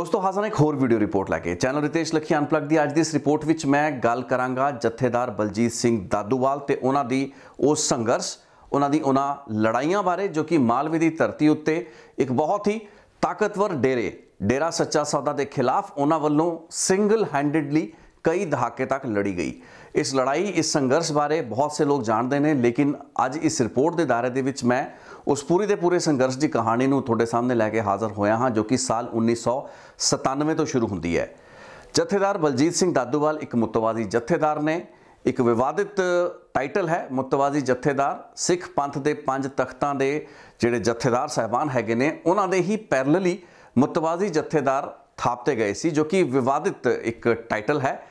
ਦੋਸਤੋ ਹਾਜ਼ਰ ਇੱਕ ਹੋਰ ਵੀਡੀਓ ਰਿਪੋਰਟ ਲੈ ਕੇ। ਚੈਨਲ ਰਿਤੇਸ਼ ਲਖੀ ਅਨਪਲਗ ਦੀ ਅੱਜ ਦੀ ਇਸ ਰਿਪੋਰਟ ਵਿੱਚ ਮੈਂ ਗੱਲ ਕਰਾਂਗਾ ਜਥੇਦਾਰ ਬਲਜੀਤ ਸਿੰਘ ਦਾਦੂਵਾਲ ਤੇ ਉਹਨਾਂ ਦੀ ਉਹ ਸੰਘਰਸ਼, ਉਹਨਾਂ ਦੀ ਉਹਨਾਂ ਲੜਾਈਆਂ ਬਾਰੇ, ਜੋ ਕਿ ਮਾਲਵੇ ਦੀ ਧਰਤੀ ਉੱਤੇ ਇੱਕ ਬਹੁਤ ਹੀ ਤਾਕਤਵਰ ਡੇਰੇ, ਡੇਰਾ ਸੱਚਾ ਸੌਦਾ ਦੇ ਖਿਲਾਫ ਉਹਨਾਂ ਵੱਲੋਂ ਸਿੰਗਲ ਹੈਂਡਡਲੀ ਕਈ ਦਹਾਕੇ ਤੱਕ ਲੜੀ ਗਈ। ਇਸ ਲੜਾਈ, ਇਸ ਸੰਘਰਸ਼ ਬਾਰੇ ਬਹੁਤ ਸੇ ਲੋਕ ਜਾਣਦੇ ਨੇ, ਲੇਕਿਨ ਅੱਜ ਇਸ ਰਿਪੋਰਟ ਦੇ ਦਾਇਰੇ ਦੇ ਵਿੱਚ ਮੈਂ ਉਸ ਪੂਰੀ ਦੇ ਪੂਰੇ ਸੰਘਰਸ਼ ਦੀ ਕਹਾਣੀ ਨੂੰ ਤੁਹਾਡੇ ਸਾਹਮਣੇ ਲੈ ਕੇ ਹਾਜ਼ਰ ਹੋਇਆ ਹਾਂ, ਜੋ ਕਿ ਸਾਲ 1997 ਤੋਂ ਸ਼ੁਰੂ ਹੁੰਦੀ ਹੈ। ਜਥੇਦਾਰ ਬਲਜੀਤ ਸਿੰਘ ਦਾਦੂਵਾਲ ਇੱਕ ਮੁਤਵਾਜ਼ੀ ਜਥੇਦਾਰ ਨੇ। ਇੱਕ ਵਿਵਾਦਿਤ ਟਾਈਟਲ ਹੈ ਮੁਤਵਾਜ਼ੀ ਜਥੇਦਾਰ। ਸਿੱਖ ਪੰਥ ਦੇ ਪੰਜ ਤਖਤਾਂ ਦੇ ਜਿਹੜੇ ਜਥੇਦਾਰ ਸਹਿਬਾਨ ਹੈਗੇ ਨੇ, ਉਹਨਾਂ ਦੇ ਹੀ ਪੈਰਲਲੀ ਮੁਤਵਾਜ਼ੀ ਜਥੇਦਾਰ ਥਾਪਤੇ ਗਏ ਸੀ, ਜੋ ਕਿ ਵਿਵਾਦਿਤ ਇੱਕ ਟਾਈਟਲ ਹੈ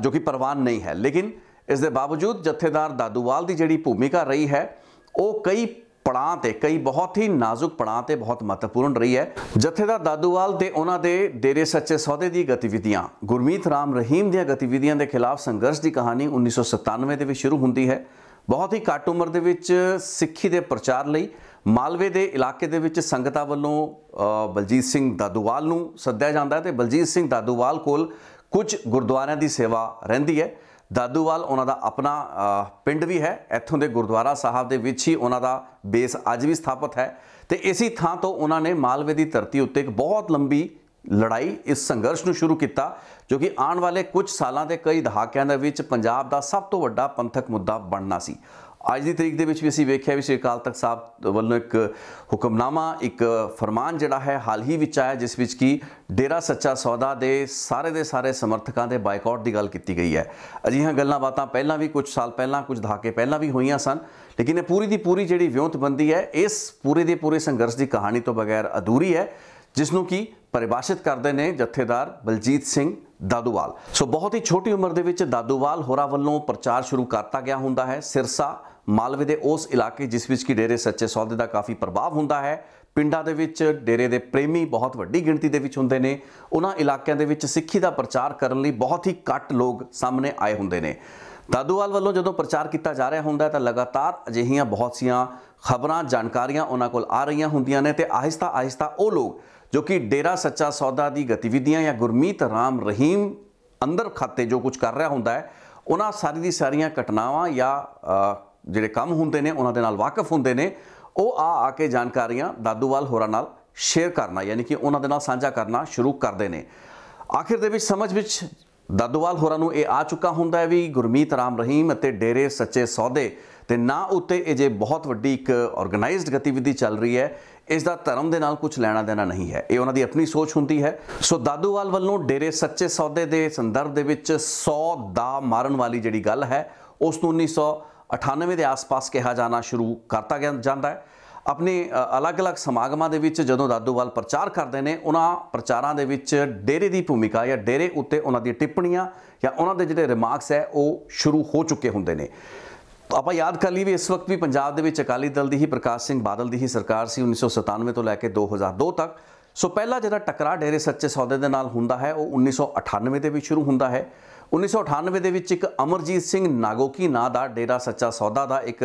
ਜੋ ਕਿ ਪ੍ਰਵਾਨ ਨਹੀਂ ਹੈ। ਲੇਕਿਨ ਇਸ ਦੇ ਬਾਵਜੂਦ ਜਥੇਦਾਰ ਦਾਦੂਵਾਲ ਦੀ ਜਿਹੜੀ ਭੂਮਿਕਾ ਰਹੀ ਹੈ, ਉਹ ਕਈ ਪੜਾਂ ਤੇ, ਕਈ ਬਹੁਤ ਹੀ ਨਾਜ਼ੁਕ ਪੜਾਂ ਤੇ ਬਹੁਤ ਮਹੱਤਵਪੂਰਨ ਰਹੀ ਹੈ। ਜਥੇਦਾਰ ਦਾਦੂਵਾਲ ਤੇ ਉਹਨਾਂ ਦੇ ਡੇਰੇ ਸੱਚੇ ਸੌਦੇ ਦੀ ਗਤੀਵਿਧੀਆਂ, ਗੁਰਮੀਤ ਰਾਮ ਰਹੀਮ ਦੀਆਂ ਗਤੀਵਿਧੀਆਂ ਦੇ ਖਿਲਾਫ ਸੰਘਰਸ਼ ਦੀ ਕਹਾਣੀ 1997 ਦੇ ਵਿੱਚ ਸ਼ੁਰੂ ਹੁੰਦੀ ਹੈ। ਬਹੁਤ ਹੀ ਘੱਟ ਉਮਰ ਦੇ ਵਿੱਚ ਸਿੱਖੀ ਦੇ ਪ੍ਰਚਾਰ ਲਈ ਮਾਲਵੇ ਦੇ ਇਲਾਕੇ ਦੇ ਵਿੱਚ ਸੰਗਤਾਂ ਵੱਲੋਂ ਬਲਜੀਤ ਸਿੰਘ ਦਾਦੂਵਾਲ ਨੂੰ ਸੱਦਿਆ ਜਾਂਦਾ ਹੈ ਤੇ ਬਲਜੀਤ ਸਿੰਘ ਦਾਦੂਵਾਲ ਕੋਲ ਕੁਝ ਗੁਰਦੁਆਰਿਆਂ ਦੀ ਸੇਵਾ ਰਹਿੰਦੀ ਹੈ। ਦਾਦੂਵਾਲ, ਉਹਨਾਂ ਦਾ ਆਪਣਾ ਪਿੰਡ ਵੀ ਹੈ। ਇੱਥੋਂ ਦੇ ਗੁਰਦੁਆਰਾ ਸਾਹਿਬ ਦੇ ਵਿੱਚ ਹੀ ਉਹਨਾਂ ਦਾ ਬੇਸ ਅੱਜ ਵੀ ਸਥਾਪਿਤ ਹੈ। ਤੇ ਇਸੇ ਥਾਂ ਤੋਂ ਉਹਨਾਂ ਨੇ ਮਾਲਵੇ ਦੀ ਧਰਤੀ ਉੱਤੇ ਇੱਕ ਬਹੁਤ ਲੰਬੀ ਲੜਾਈ ਇਸ ਸੰਘਰਸ਼ ਨੂੰ ਸ਼ੁਰੂ ਕੀਤਾ, ਜੋ ਕਿ ਆਉਣ ਵਾਲੇ ਕੁਝ ਸਾਲਾਂ ਦੇ ਕਈ ਦਹਾਕਿਆਂ ਦੇ ਵਿੱਚ ਪੰਜਾਬ ਦਾ ਸਭ ਤੋਂ ਵੱਡਾ ਪੰਥਕ ਮੁੱਦਾ ਬਣਨਾ ਸੀ। ਅੱਜ ਦੀ ਤਰੀਕ ਦੇ ਵਿੱਚ ਵੀ ਅਸੀਂ ਵੇਖਿਆ ਵੀ ਸ਼੍ਰੀ ਅਕਾਲ ਤਖਤ ਸਾਹਿਬ ਵੱਲੋਂ ਇੱਕ ਹੁਕਮਨਾਮਾ, ਇੱਕ ਫਰਮਾਨ ਜਿਹੜਾ ਹੈ, ਹਾਲ ਹੀ ਵਿੱਚ ਆਇਆ, ਜਿਸ ਵਿੱਚ ਕਿ ਡੇਰਾ ਸੱਚਾ ਸੌਦਾ ਦੇ ਸਾਰੇ ਦੇ ਸਾਰੇ ਸਮਰਥਕਾਂ ਦੇ ਬਾਈਕਾਟ ਦੀ ਗੱਲ ਕੀਤੀ ਗਈ ਹੈ। ਅਜਿਹੀਆਂ ਗੱਲਾਂ ਬਾਤਾਂ ਪਹਿਲਾਂ ਵੀ ਕੁਝ ਸਾਲ ਪਹਿਲਾਂ, ਕੁਝ ਦਹਾਕੇ ਪਹਿਲਾਂ ਵੀ ਹੋਈਆਂ ਸਨ, ਲੇਕਿਨ ਇਹ ਪੂਰੀ ਦੀ ਪੂਰੀ ਜਿਹੜੀ ਵਿਉਂਤਬੰਦੀ ਹੈ, ਇਸ ਪੂਰੇ ਦੇ ਪੂਰੇ ਸੰਘਰਸ਼ ਦੀ ਕਹਾਣੀ ਤੋਂ ਬਗੈਰ ਅਧੂਰੀ ਹੈ, ਜਿਸ ਨੂੰ ਕੀ ਪਰਿਭਾਸ਼ਿਤ ਕਰਦੇ ਨੇ ਜਥੇਦਾਰ ਬਲਜੀਤ ਸਿੰਘ ਦਾਦੂਵਾਲ। ਸੋ ਬਹੁਤ ਹੀ ਛੋਟੀ ਉਮਰ ਦੇ ਵਿੱਚ ਦਾਦੂਵਾਲ ਹੋਰਾਂ ਵੱਲੋਂ ਪ੍ਰਚਾਰ ਸ਼ੁਰੂ ਕਰਤਾ ਗਿਆ ਹੁੰਦਾ ਹੈ। ਸਿਰਸਾ ਮਾਲਵੇ ਦੇ ਉਸ ਇਲਾਕੇ ਜਿਸ ਵਿੱਚ ਕਿ ਡੇਰੇ ਸੱਚੇ ਸੌਦੇ ਦਾ ਕਾਫੀ ਪ੍ਰਭਾਵ ਹੁੰਦਾ ਹੈ, ਪਿੰਡਾਂ ਦੇ ਵਿੱਚ ਡੇਰੇ ਦੇ ਪ੍ਰੇਮੀ ਬਹੁਤ ਵੱਡੀ ਗਿਣਤੀ ਦੇ ਵਿੱਚ ਹੁੰਦੇ ਨੇ, ਉਹਨਾਂ ਇਲਾਕਿਆਂ ਦੇ ਵਿੱਚ ਸਿੱਖੀ ਦਾ ਪ੍ਰਚਾਰ ਕਰਨ ਲਈ ਬਹੁਤ ਹੀ ਘੱਟ ਲੋਕ ਸਾਹਮਣੇ ਆਏ ਹੁੰਦੇ ਨੇ। ਦਾਦੂਵਾਲ ਵੱਲੋਂ ਜਦੋਂ ਪ੍ਰਚਾਰ ਕੀਤਾ ਜਾ ਰਿਹਾ ਹੁੰਦਾ ਤਾਂ ਲਗਾਤਾਰ ਅਜਿਹੀਆਂ ਬਹੁਤ ਸੀਆਂ ਖਬਰਾਂ, ਜਾਣਕਾਰੀਆਂ ਉਹਨਾਂ ਕੋਲ ਆ ਰਹੀਆਂ ਹੁੰਦੀਆਂ ਨੇ ਤੇ ਆਹਿਸਤਾ ਆਹਿਸਤਾ ਉਹ ਲੋਕ ਜੋ ਕਿ ਡੇਰਾ ਸੱਚਾ ਸੌਦਾ ਦੀ ਗਤੀਵਿਧੀਆਂ ਜਾਂ ਗੁਰਮੀਤ ਰਾਮ ਰਹੀਮ ਅੰਦਰ ਖਾਤੇ ਜੋ ਕੁਝ ਕਰ ਰਿਹਾ ਹੁੰਦਾ ਹੈ, ਉਹਨਾਂ ਸਾਰੀ ਦੀ ਸਾਰੀਆਂ ਘਟਨਾਵਾਂ ਜਾਂ ਜਿਹੜੇ ਕੰਮ ਹੁੰਦੇ ਨੇ, ਉਹਨਾਂ ਦੇ ਨਾਲ ਵਾਕਿਫ ਹੁੰਦੇ ਨੇ, ਉਹ ਆ ਆ ਕੇ ਜਾਣਕਾਰੀਆਂ ਦਾਦੂਵਾਲ ਹੋਰਾਂ ਨਾਲ ਸ਼ੇਅਰ ਕਰਨਾ, ਯਾਨੀ ਕਿ ਉਹਨਾਂ ਦੇ ਨਾਲ ਸਾਂਝਾ ਕਰਨਾ ਸ਼ੁਰੂ ਕਰਦੇ ਨੇ। ਆਖਿਰ ਦੇ ਵਿੱਚ ਸਮਝ ਵਿੱਚ ਦਾਦੂਵਾਲ ਹੋਰਾਂ ਨੂੰ ਇਹ ਆ ਚੁੱਕਾ ਹੁੰਦਾ ਹੈ ਵੀ ਗੁਰਮੀਤ ਰਾਮ ਰਹੀਮ ਅਤੇ ਡੇਰੇ ਸੱਚੇ ਸੌਦੇ ਤੇ ਨਾ ਉੱਤੇ ਇਹ ਜੇ ਬਹੁਤ ਵੱਡੀ ਇੱਕ ਆਰਗੇਨਾਈਜ਼ਡ ਗਤੀਵਿਧੀ ਚੱਲ ਰਹੀ ਹੈ, ਇਸ ਦਾ ਧਰਮ ਦੇ ਨਾਲ ਕੁਝ ਲੈਣਾ ਦੇਣਾ ਨਹੀਂ ਹੈ। ਇਹ ਉਹਨਾਂ ਦੀ ਆਪਣੀ ਸੋਚ ਹੁੰਦੀ ਹੈ। ਸੋ ਦਾਦੂਵਾਲ ਵੱਲੋਂ ਡੇਰੇ ਸੱਚੇ ਸੌਦੇ ਦੇ ਸੰਦਰਭ ਦੇ ਵਿੱਚ 100 ਦਾ ਮਾਰਨ ਵਾਲੀ ਜਿਹੜੀ ਗੱਲ ਹੈ, ਉਸ ਨੂੰ 1998 ਦੇ ਆਸ-ਪਾਸ ਕਿਹਾ ਜਾਣਾ ਸ਼ੁਰੂ ਕਰਤਾ ਗਿਆ ਜਾਂਦਾ ਹੈ। ਆਪਣੇ ਅਲੱਗ-ਅਲੱਗ ਸਮਾਗਮਾਂ ਦੇ ਵਿੱਚ ਜਦੋਂ ਦਾਦੂਵਾਲ ਪ੍ਰਚਾਰ ਕਰਦੇ ਨੇ, ਉਹਨਾਂ ਪ੍ਰਚਾਰਾਂ ਦੇ ਵਿੱਚ ਡੇਰੇ ਦੀ ਭੂਮਿਕਾ ਜਾਂ ਡੇਰੇ ਉੱਤੇ ਉਹਨਾਂ ਦੀਆਂ ਟਿੱਪਣੀਆਂ ਜਾਂ ਉਹਨਾਂ ਦੇ ਜਿਹੜੇ ਰਿਮਾਰਕਸ ਹੈ, ਉਹ ਸ਼ੁਰੂ ਹੋ ਚੁੱਕੇ ਹੁੰਦੇ ਨੇ। ਆਪਾਂ ਯਾਦ ਕਰ ਲਈ ਵੀ ਇਸ ਵਕਤ ਵੀ ਪੰਜਾਬ ਦੇ ਵਿੱਚ ਅਕਾਲੀ ਦਲ ਦੀ ਹੀ, ਪ੍ਰਕਾਸ਼ ਸਿੰਘ ਬਾਦਲ ਦੀ ਹੀ ਸਰਕਾਰ ਸੀ 1997 ਤੋਂ ਲੈ ਕੇ 2002 ਤੱਕ। ਸੋ ਪਹਿਲਾ ਜਿਹੜਾ ਟਕਰਾ ਡੇਰੇ ਸੱਚੇ ਸੌਦੇ ਦੇ ਨਾਲ ਹੁੰਦਾ ਹੈ, ਉਹ 1998 ਦੇ ਵਿੱਚ ਸ਼ੁਰੂ ਹੁੰਦਾ ਹੈ। 1998 ਦੇ ਵਿੱਚ ਇੱਕ ਅਮਰਜੀਤ ਸਿੰਘ ਨਾਗੋਕੀ ਨਾਂ ਦਾ ਡੇਰਾ ਸੱਚਾ ਸੌਦਾ ਦਾ ਇੱਕ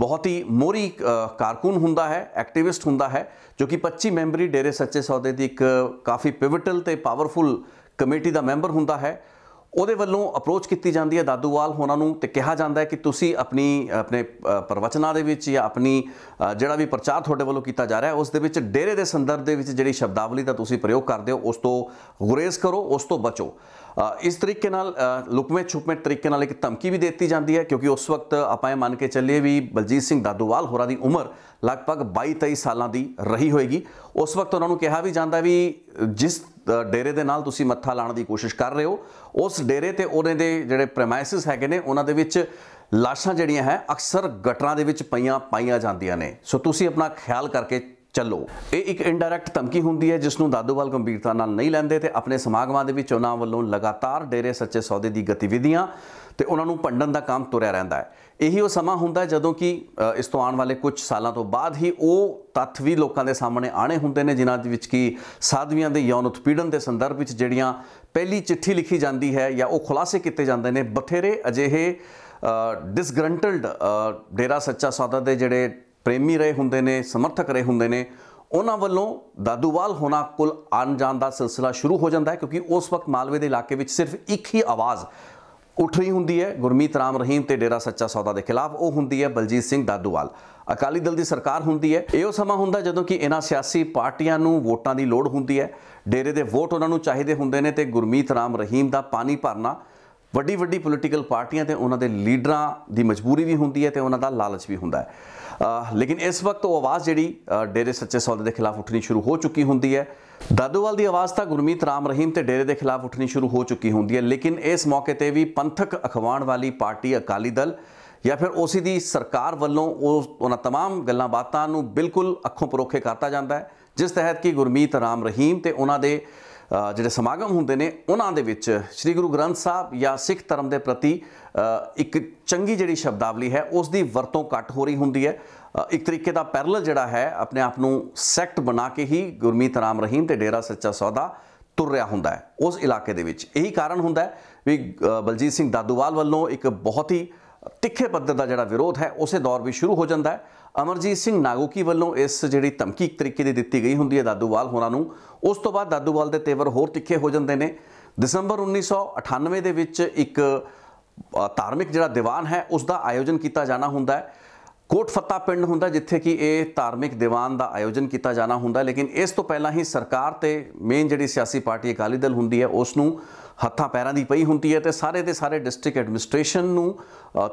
ਬਹੁਤ ਹੀ ਮੋਰੀ ਅ, ਕਾਰਕੁਨ ਹੁੰਦਾ ਹੈ ਐਕਟਿਵਿਸਟ ਹੁੰਦਾ ਹੈ ਜੋ ਕਿ 25 ਮੈਂਬਰੀ ਡੇਰੇ ਸੱਚੇ ਸੌਦੇ ਦੀ ਇੱਕ ਕਾਫੀ ਪਿਵਟਲ ਤੇ ਪਾਵਰਫੁਲ ਕਮੇਟੀ ਦਾ ਮੈਂਬਰ ਹੁੰਦਾ ਹੈ। ਉਹਦੇ ਵੱਲੋਂ ਅਪਰੋਚ ਕੀਤੀ ਜਾਂਦੀ ਹੈ ਦਾਦੂਵਾਲ ਹੋਣਾ ਨੂੰ ਤੇ ਕਿਹਾ ਜਾਂਦਾ ਹੈ ਕਿ ਤੁਸੀਂ ਆਪਣੀ ਆਪਣੇ ਪ੍ਰਵਚਨਾਂ ਦੇ ਵਿੱਚ ਜਾਂ ਆਪਣੀ ਜਿਹੜਾ ਵੀ ਪ੍ਰਚਾਰ ਤੁਹਾਡੇ ਵੱਲੋਂ ਕੀਤਾ ਜਾ ਰਿਹਾ ਉਸ ਦੇ ਵਿੱਚ ਡੇਰੇ ਦੇ ਸੰਦਰਭ ਦੇ ਵਿੱਚ ਜਿਹੜੀ ਸ਼ਬਦਾਵਲੀ ਦਾ ਤੁਸੀਂ ਪ੍ਰਯੋਗ ਕਰਦੇ ਹੋ ਉਸ ਤੋਂ ਗੁਰੇਜ਼ ਕਰੋ ਉਸ ਤੋਂ ਬਚੋ। ਅ, ਇਸ ਤਰੀਕੇ ਨਾਲ ਅ, ਲੁਕਵੇਂ ਛੁਪਵੇਂ ਤਰੀਕੇ ਨਾਲ ਇੱਕ ਧਮਕੀ ਵੀ ਦਿੱਤੀ ਜਾਂਦੀ ਹੈ ਕਿਉਂਕਿ ਉਸ ਵਕਤ ਆਪਾਂ ਇਹ ਮੰਨ ਕੇ ਚੱਲੀਏ ਵੀ ਬਲਜੀਤ ਸਿੰਘ ਦਾਦੂਵਾਲ ਹੋਰਾਂ ਦੀ ਉਮਰ ਲਗਭਗ 22-23 ਸਾਲਾਂ ਦੀ ਰਹੀ ਹੋਏਗੀ। ਉਸ ਵਕਤ ਉਹਨਾਂ ਨੂੰ ਕਿਹਾ ਵੀ ਜਾਂਦਾ ਵੀ ਜਿਸ ਡੇਰੇ ਦੇ ਨਾਲ ਤੁਸੀਂ ਮੱਥਾ ਲਾਣ ਦੀ ਕੋਸ਼ਿਸ਼ ਕਰ ਰਹੇ ਹੋ ਉਸ ਡੇਰੇ ਤੇ ਉਹਦੇ ਦੇ ਜਿਹੜੇ ਪ੍ਰੈਮਾਈਸਿਸ ਹੈਗੇ ਨੇ ਉਹਨਾਂ ਦੇ ਵਿੱਚ ਲਾਸ਼ਾਂ ਜਿਹੜੀਆਂ ਹੈ ਅਕਸਰ ਗਟਰਾਂ ਦੇ ਵਿੱਚ ਪਈਆਂ ਪਾਈਆਂ ਜਾਂਦੀਆਂ ਨੇ। ਸੋ ਤੁਸੀਂ ਆਪਣਾ ਖਿਆਲ ਕਰਕੇ ਚੱਲੋ। ਇਹ ਇੱਕ ਇਨਡਾਇਰੈਕਟ ਧਮਕੀ ਹੁੰਦੀ ਹੈ ਜਿਸ ਨੂੰ ਦਾਦੂਵਾਲ ਗੰਭੀਰਤਾ ਨਾਲ ਨਹੀਂ ਲੈਂਦੇ ਤੇ ਆਪਣੇ ਸਮਾਗਮਾਂ ਦੇ ਵਿੱਚ ਉਹਨਾਂ ਵੱਲੋਂ ਲਗਾਤਾਰ ਡੇਰੇ ਸੱਚੇ ਸੌਦੇ ਦੀ ਗਤੀਵਿਧੀਆਂ ਤੇ ਉਹਨਾਂ ਨੂੰ ਭੰਡਣ ਦਾ ਕੰਮ ਤੁਰਿਆ ਰਹਿੰਦਾ ਹੈ। ਇਹੀ ਉਹ ਸਮਾਂ ਹੁੰਦਾ ਜਦੋਂ ਕਿ ਇਸ ਤੋਂ ਆਉਣ ਵਾਲੇ ਕੁਝ ਸਾਲਾਂ ਤੋਂ ਬਾਅਦ ਹੀ ਉਹ ਤੱਥ ਵੀ ਲੋਕਾਂ ਦੇ ਸਾਹਮਣੇ ਆਣੇ ਹੁੰਦੇ ਨੇ, ਜਿਨ੍ਹਾਂ ਦੇ ਵਿੱਚ ਕਿ ਸਾਧਵੀਆਂ ਦੇ ਯੌਨ ਉਤਪੀੜਨ ਦੇ ਸੰਦਰਭ ਵਿੱਚ ਜਿਹੜੀਆਂ ਪਹਿਲੀ ਚਿੱਠੀ ਲਿਖੀ ਜਾਂਦੀ ਹੈ ਜਾਂ ਉਹ ਖੁਲਾਸੇ ਕੀਤੇ ਜਾਂਦੇ ਨੇ, ਬਥੇਰੇ ਅਜਿਹੇ ਡਿਸਗਰੰਟਲਡ ਡੇਰਾ ਸੱਚਾ ਸੌਦਾ ਦੇ ਜਿਹੜੇ ਪ੍ਰੇਮੀ ਰਹੇ ਹੁੰਦੇ ਨੇ, ਸਮਰਥਕ ਰਹੇ ਹੁੰਦੇ ਨੇ, ਉਹਨਾਂ ਵੱਲੋਂ ਦਾਦੂਵਾਲ ਹੋਣਾ ਕੋਲ ਆਉਣ ਜਾਣ ਦਾ ਸਿਲਸਿਲਾ ਸ਼ੁਰੂ ਹੋ ਜਾਂਦਾ ਹੈ ਕਿਉਂਕਿ ਉਸ ਵਕਤ ਮਾਲਵੇ ਦੇ ਇਲਾਕੇ ਵਿੱਚ ਸਿਰਫ ਇੱਕ ਹੀ ਆਵਾਜ਼ ਉੱਠ ਰਹੀ ਹੁੰਦੀ ਹੈ, ਗੁਰਮੀਤ ਰਾਮ ਰਹੀਮ ਤੇ ਡੇਰਾ ਸੱਚਾ ਸੌਦਾ ਦੇ ਖਿਲਾਫ ਉਹ ਹੁੰਦੀ ਹੈ, ਬਲਜੀਤ ਸਿੰਘ ਦਾਦੂਵਾਲ। ਅਕਾਲੀ ਦਲ ਦੀ ਸਰਕਾਰ ਹੁੰਦੀ ਹੈ। ਇਹੋ ਸਮਾਂ ਹੁੰਦਾ ਜਦੋਂ ਕਿ ਇਹਨਾਂ ਸਿਆਸੀ ਪਾਰਟੀਆਂ ਨੂੰ ਵੋਟਾਂ ਦੀ ਲੋੜ ਹੁੰਦੀ ਹੈ। ਡੇਰੇ ਦੇ ਵੋਟ ਉਹਨਾਂ ਨੂੰ ਚਾਹੀਦੇ ਹੁੰਦੇ ਨੇ ਤੇ ਗੁਰਮੀਤ ਰਾਮ ਰਹੀਮ ਦਾ ਪਾਣੀ ਭਰਨਾ ਵੱਡੀ ਵੱਡੀ ਪੋਲੀਟੀਕਲ ਪਾਰਟੀਆਂ ਤੇ ਉਹਨਾਂ ਦੇ ਲੀਡਰਾਂ ਦੀ ਮਜਬੂਰੀ ਵੀ ਹੁੰਦੀ ਹੈ ਤੇ ਉਹਨਾਂ ਦਾ ਲਾਲਚ ਵੀ ਹੁੰਦਾ ਹੈ। ਲੇਕਿਨ ਇਸ ਵਕਤ ਉਹ ਆਵਾਜ਼ ਜਿਹੜੀ ਅਹ ਡੇਰੇ ਸੱਚੇ ਸੌਦੇ ਦੇ ਖਿਲਾਫ ਉੱਠਣੀ ਸ਼ੁਰੂ ਹੋ ਚੁੱਕੀ ਹੁੰਦੀ ਹੈ ਦਾਦੂਵਾਲ ਦੀ ਆਵਾਜ਼ ਤਾਂ ਗੁਰਮੀਤ ਰਾਮ ਰਹੀਮ ਤੇ ਡੇਰੇ ਦੇ ਖਿਲਾਫ ਉੱਠਣੀ ਸ਼ੁਰੂ ਹੋ ਚੁੱਕੀ ਹੁੰਦੀ ਹੈ ਲੇਕਿਨ ਇਸ ਮੌਕੇ ਤੇ ਵੀ ਪੰਥਕ ਅਖਵਾਣ ਵਾਲੀ ਪਾਰਟੀ ਅਕਾਲੀ ਦਲ ਜਾਂ ਫਿਰ ਉਸੇ ਦੀ ਸਰਕਾਰ ਵੱਲੋਂ ਉਹ ਉਹਨਾਂ तमाम ਗੱਲਾਂ ਬਾਤਾਂ ਨੂੰ ਬਿਲਕੁਲ ਅੱਖੋਂ ਪਰੋਖੇ ਕਰਤਾ ਜਾਂਦਾ ਹੈ ਜਿਸ ਤਹਿਤ ਕਿ ਗੁਰਮੀਤ ਰਾਮ ਰਹੀਮ ਤੇ ਉਹਨਾਂ ਦੇ ਅ, ਜਿਹੜੇ ਸਮਾਗਮ ਹੁੰਦੇ ਨੇ, ਉਹਨਾਂ ਦੇ ਵਿੱਚ ਸ੍ਰੀ ਗੁਰੂ ਗ੍ਰੰਥ ਸਾਹਿਬ ਜਾਂ ਸਿੱਖ ਧਰਮ ਦੇ ਪ੍ਰਤੀ ਇੱਕ ਚੰਗੀ ਜਿਹੜੀ ਸ਼ਬਦਾਵਲੀ ਹੈ, ਉਸ ਦੀ ਵਰਤੋਂ ਘੱਟ ਹੋ ਰਹੀ ਹੁੰਦੀ ਹੈ। ਇੱਕ ਤਰੀਕੇ ਦਾ ਪੈਰਲਲ ਜਿਹੜਾ ਹੈ, ਆਪਣੇ ਆਪ ਨੂੰ ਸੈਕਟ ਬਣਾ ਕੇ ਹੀ ਗੁਰਮੀਤ ਰਾਮ ਰਹੀਮ ਤੇ ਡੇਰਾ ਸੱਚਾ ਸੌਦਾ ਤੁਰ ਰਿਹਾ ਹੁੰਦਾ ਹੈ। ਉਸ ਇਲਾਕੇ ਦੇ ਵਿੱਚ ਇਹੀ ਕਾਰਨ ਹੁੰਦਾ ਹੈ ਵੀ ਬਲਜੀਤ ਸਿੰਘ ਦਾਦੂਵਾਲ ਵੱਲੋਂ ਇੱਕ ਬਹੁਤ ਹੀ ਤਿੱਖੇ ਪੱਧਰ ਦਾ ਜਿਹੜਾ ਵਿਰੋਧ ਹੈ, ਉਸੇ ਦੌਰ ਵੀ ਸ਼ੁਰੂ ਹੋ ਜਾਂਦਾ ਹੈ। ਅਮਰਜੀਤ ਸਿੰਘ ਨਾਗੋਕੀ ਵੱਲੋਂ ਇਸ ਜਿਹੜੀ ਧਮਕੀ ਇੱਕ ਤਰੀਕੇ ਦੀ ਦਿੱਤੀ ਗਈ ਹੁੰਦੀ ਹੈ ਦਾਦੂਵਾਲ ਹੋਰਾਂ ਨੂੰ, ਉਸ ਤੋਂ ਬਾਅਦ ਦਾਦੂਵਾਲ ਦੇ ਤੇਵਰ ਹੋਰ ਤਿੱਖੇ ਹੋ ਜਾਂਦੇ ਨੇ। ਦਸੰਬਰ 1998 ਦੇ ਵਿੱਚ ਇੱਕ ਧਾਰਮਿਕ ਜਿਹੜਾ ਦੀਵਾਨ ਹੈ, ਉਸ ਦਾ ਆਯੋਜਨ ਕੀਤਾ ਜਾਣਾ ਹੁੰਦਾ ਹੈ। ਕੋਟ ਫੱਤਾ ਪਿੰਡ ਹੁੰਦਾ ਜਿੱਥੇ ਕਿ ਇਹ ਧਾਰਮਿਕ ਦੀਵਾਨ ਦਾ ਆਯੋਜਨ ਕੀਤਾ ਜਾਣਾ ਹੁੰਦਾ ਲੇਕਿਨ ਇਸ ਤੋਂ ਪਹਿਲਾਂ ਹੀ ਸਰਕਾਰ ਤੇ ਮੇਨ ਜਿਹੜੀ ਸਿਆਸੀ ਪਾਰਟੀ ਅਕਾਲੀ ਦਲ ਹੁੰਦੀ ਹੈ, ਉਸ ਨੂੰ ਹੱਥਾਂ ਪੈਰਾਂ ਦੀ ਪਈ ਹੁੰਦੀ ਹੈ ਤੇ ਸਾਰੇ ਦੇ ਸਾਰੇ ਡਿਸਟ੍ਰਿਕਟ ਐਡਮਿਨਿਸਟ੍ਰੇਸ਼ਨ ਨੂੰ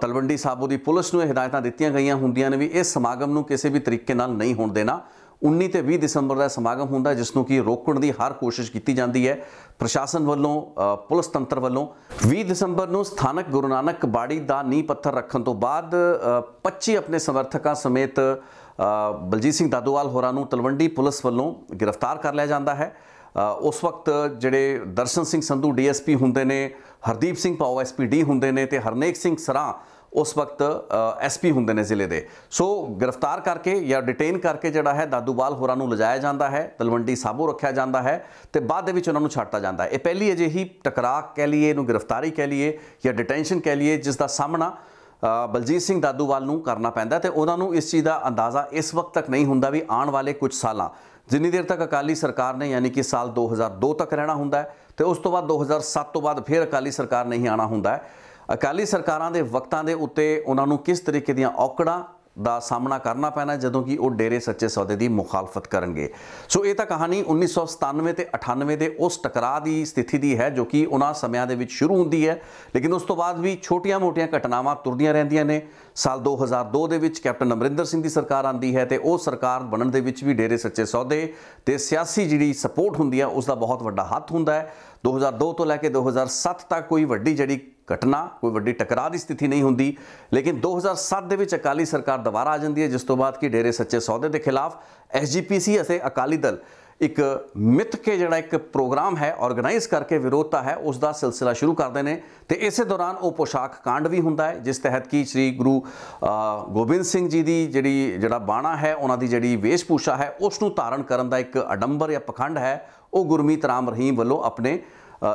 ਤਲਵੰਡੀ ਸਾਬੋ ਦੀ ਪੁਲਿਸ ਨੂੰ ਇਹ ਹਦਾਇਤਾਂ ਦਿੱਤੀਆਂ ਗਈਆਂ ਹੁੰਦੀਆਂ ਨੇ ਵੀ ਇਸ ਸਮਾਗਮ ਨੂੰ ਕਿਸੇ ਵੀ ਤਰੀਕੇ ਨਾਲ ਨਹੀਂ ਹੋਣ ਦੇਣਾ। 19 ਤੇ 20 ਦਸੰਬਰ ਦਾ ਸਮਾਗਮ ਹੁੰਦਾ ਜਿਸ ਨੂੰ ਕਿ ਰੋਕਣ ਦੀ ਹਰ ਕੋਸ਼ਿਸ਼ ਕੀਤੀ ਜਾਂਦੀ ਹੈ ਪ੍ਰਸ਼ਾਸਨ ਵੱਲੋਂ ਪੁਲਿਸ ਤੰਤਰ ਵੱਲੋਂ। 20 ਦਸੰਬਰ ਨੂੰ ਸਥਾਨਕ ਗੁਰੂ ਨਾਨਕ ਬਾੜੀ ਦਾ ਨੀਂਹ ਪੱਥਰ ਰੱਖਣ ਤੋਂ ਬਾਅਦ ਅ, 25 ਆਪਣੇ ਸਮਰਥਕਾਂ ਸਮੇਤ ਬਲਜੀਤ ਸਿੰਘ ਦਾਦੋਵਾਲ ਹੋਰਾਂ ਨੂੰ ਤਲਵੰਡੀ ਪੁਲਿਸ ਵੱਲੋਂ ਗ੍ਰਿਫਤਾਰ ਕਰ ਲਿਆ ਜਾਂਦਾ ਹੈ। ਉਸ ਵਕਤ ਜਿਹੜੇ ਦਰਸ਼ਨ ਸਿੰਘ ਸੰਧੂ ਡੀਐਸਪੀ ਹੁੰਦੇ ਨੇ, ਹਰਦੀਪ ਸਿੰਘ ਪਾਓ ਐਸਪੀ ਹੁੰਦੇ ਨੇ ਤੇ ਹਰਨੇਕ ਸਿੰਘ ਸਰਾਂ ਉਸ ਵਕਤ ਐਸਪੀ ਹੁੰਦੇ ਨੇ ਜ਼ਿਲ੍ਹੇ ਦੇ। ਸੋ ਗ੍ਰਿਫਤਾਰ ਕਰਕੇ ਜਾਂ ਡਿਟੇਨ ਕਰਕੇ ਜਿਹੜਾ ਹੈ ਦਾਦੂਵਾਲ ਹੋਰਾਂ ਨੂੰ ਲਿਜਾਇਆ ਜਾਂਦਾ ਹੈ, ਤਲਵੰਡੀ ਸਾਬੋ ਰੱਖਿਆ ਜਾਂਦਾ ਹੈ ਤੇ ਬਾਅਦ ਦੇ ਵਿੱਚ ਉਹਨਾਂ ਨੂੰ ਛੱਡਤਾ ਜਾਂਦਾ ਹੈ। ਇਹ ਪਹਿਲੀ ਅਜਿਹੀ ਟਕਰਾਅ ਕਹਿ ਲਈਏ, ਇਹਨੂੰ ਗ੍ਰਿਫਤਾਰੀ ਕਹਿ ਲਈਏ ਜਾਂ ਡਿਟੈਂਸ਼ਨ ਕਹਿ ਲਈਏ, ਜਿਸ ਦਾ ਸਾਹਮਣਾ ਬਲਜੀਤ ਸਿੰਘ ਦਾਦੂਵਾਲ ਨੂੰ ਕਰਨਾ ਪੈਂਦਾ ਤੇ ਉਹਨਾਂ ਨੂੰ ਇਸ ਚੀਜ਼ ਦਾ ਅੰਦਾਜ਼ਾ ਇਸ ਵਕਤ ਤੱਕ ਨਹੀਂ ਹੁੰਦਾ ਵੀ ਆਉਣ ਵਾਲੇ ਕੁਝ ਸਾਲਾਂ। ਜਿੰਨੀ ਦੇਰ ਤੱਕ ਅਕਾਲੀ ਸਰਕਾਰ ਨੇ ਯਾਨੀ ਕਿ ਸਾਲ 2002 ਤੱਕ ਰਹਿਣਾ ਹੁੰਦਾ ਹੈ, ਤੇ ਉਸ ਤੋਂ ਬਾਅਦ 2007 ਤੋਂ ਬਾਅਦ ਫਿਰ ਅਕਾਲੀ ਸਰਕਾਰ ਨਹੀਂ ਆਣਾ ਹੁੰਦਾ ਹੈ। ਅਕਾਲੀ ਸਰਕਾਰਾਂ ਦੇ ਵਕਤਾਂ ਦੇ ਉੱਤੇ ਉਹਨਾਂ ਨੂੰ ਕਿਸ ਤਰੀਕੇ ਦੀਆਂ ਔਕੜਾਂ ਦਾ ਸਾਹਮਣਾ ਕਰਨਾ ਪੈਣਾ ਜਦੋਂ ਕਿ ਉਹ ਡੇਰੇ ਸੱਚੇ ਸੌਦੇ ਦੀ ਮੁਖਾਲਫਤ ਕਰਨਗੇ। ਸੋ ਇਹ ਤਾਂ ਕਹਾਣੀ 1997 ਤੇ 98 ਦੇ ਉਸ ਟਕਰਾਅ ਦੀ ਸਥਿਤੀ ਦੀ ਹੈ ਜੋ ਕਿ ਉਹਨਾਂ ਸਮਿਆਂ ਦੇ ਵਿੱਚ ਸ਼ੁਰੂ ਹੁੰਦੀ ਹੈ। ਲੇਕਿਨ ਉਸ ਤੋਂ ਬਾਅਦ ਵੀ ਛੋਟੀਆਂ-ਮੋਟੀਆਂ ਘਟਨਾਵਾਂ ਤੁਰਦੀਆਂ ਰਹਿੰਦੀਆਂ ਨੇ। ਸਾਲ 2002 ਦੇ ਵਿੱਚ ਕੈਪਟਨ ਅਮਰਿੰਦਰ ਸਿੰਘ ਦੀ ਸਰਕਾਰ ਆਂਦੀ ਹੈ ਤੇ ਉਹ ਸਰਕਾਰ ਬਣਨ ਦੇ ਵਿੱਚ ਵੀ ਡੇਰੇ ਸੱਚੇ ਸੌਦੇ ਤੇ ਸਿਆਸੀ ਜਿਹੜੀ ਸਪੋਰਟ ਹੁੰਦੀ ਹੈ, ਉਸ ਦਾ ਬਹੁਤ ਵੱਡਾ ਹੱਥ ਹੁੰਦਾ ਹੈ। 2002 ਤੋਂ ਲੈ ਕੇ 2007 ਤੱਕ ਕੋਈ ਵੱਡੀ ਜਿਹੜੀ ਘਟਨਾ, ਕੋਈ ਵੱਡੀ ਟਕਰਾਅ ਦੀ ਸਥਿਤੀ ਨਹੀਂ ਹੁੰਦੀ। ਲੇਕਿਨ 2007 ਦੇ ਵਿੱਚ ਅਕਾਲੀ ਸਰਕਾਰ ਦੁਬਾਰਾ ਆ ਜਾਂਦੀ ਹੈ, ਜਿਸ ਤੋਂ ਬਾਅਦ ਕਿ ਡੇਰੇ ਸੱਚੇ ਸੌਦੇ ਦੇ ਖਿਲਾਫ ਐਸਜੀਪੀਸੀ ਅਤੇ ਅਕਾਲੀ ਦਲ ਇੱਕ ਮਿੱਥ ਕੇ ਜਿਹੜਾ ਇੱਕ ਪ੍ਰੋਗਰਾਮ ਹੈ ਆਰਗੇਨਾਈਜ਼ ਕਰਕੇ ਵਿਰੋਧਤਾ ਹੈ, ਉਸ ਦਾ ਸਿਲਸਿਲਾ ਸ਼ੁਰੂ ਕਰਦੇ ਨੇ। ਤੇ ਇਸੇ ਦੌਰਾਨ ਉਹ ਪੋਸ਼ਾਕ ਕਾਂਡ ਵੀ ਹੁੰਦਾ ਹੈ, ਜਿਸ ਤਹਿਤ ਕਿ ਸ੍ਰੀ ਗੁਰੂ ਗੋਬਿੰਦ ਸਿੰਘ ਜੀ ਦੀ ਜਿਹੜੀ, ਜਿਹੜਾ ਬਾਣਾ ਹੈ, ਉਹਨਾਂ ਦੀ ਜਿਹੜੀ ਵੇਸ਼ਭੂਸ਼ਾ ਹੈ, ਉਸ ਨੂੰ ਧਾਰਨ ਕਰਨ ਦਾ ਇੱਕ ਅਡੰਬਰ ਜਾਂ ਪਖੰਡ ਹੈ। ਉਹ ਗੁਰਮੀਤ ਰਾਮ ਰਹੀਮ ਵੱਲੋਂ ਆਪਣੇ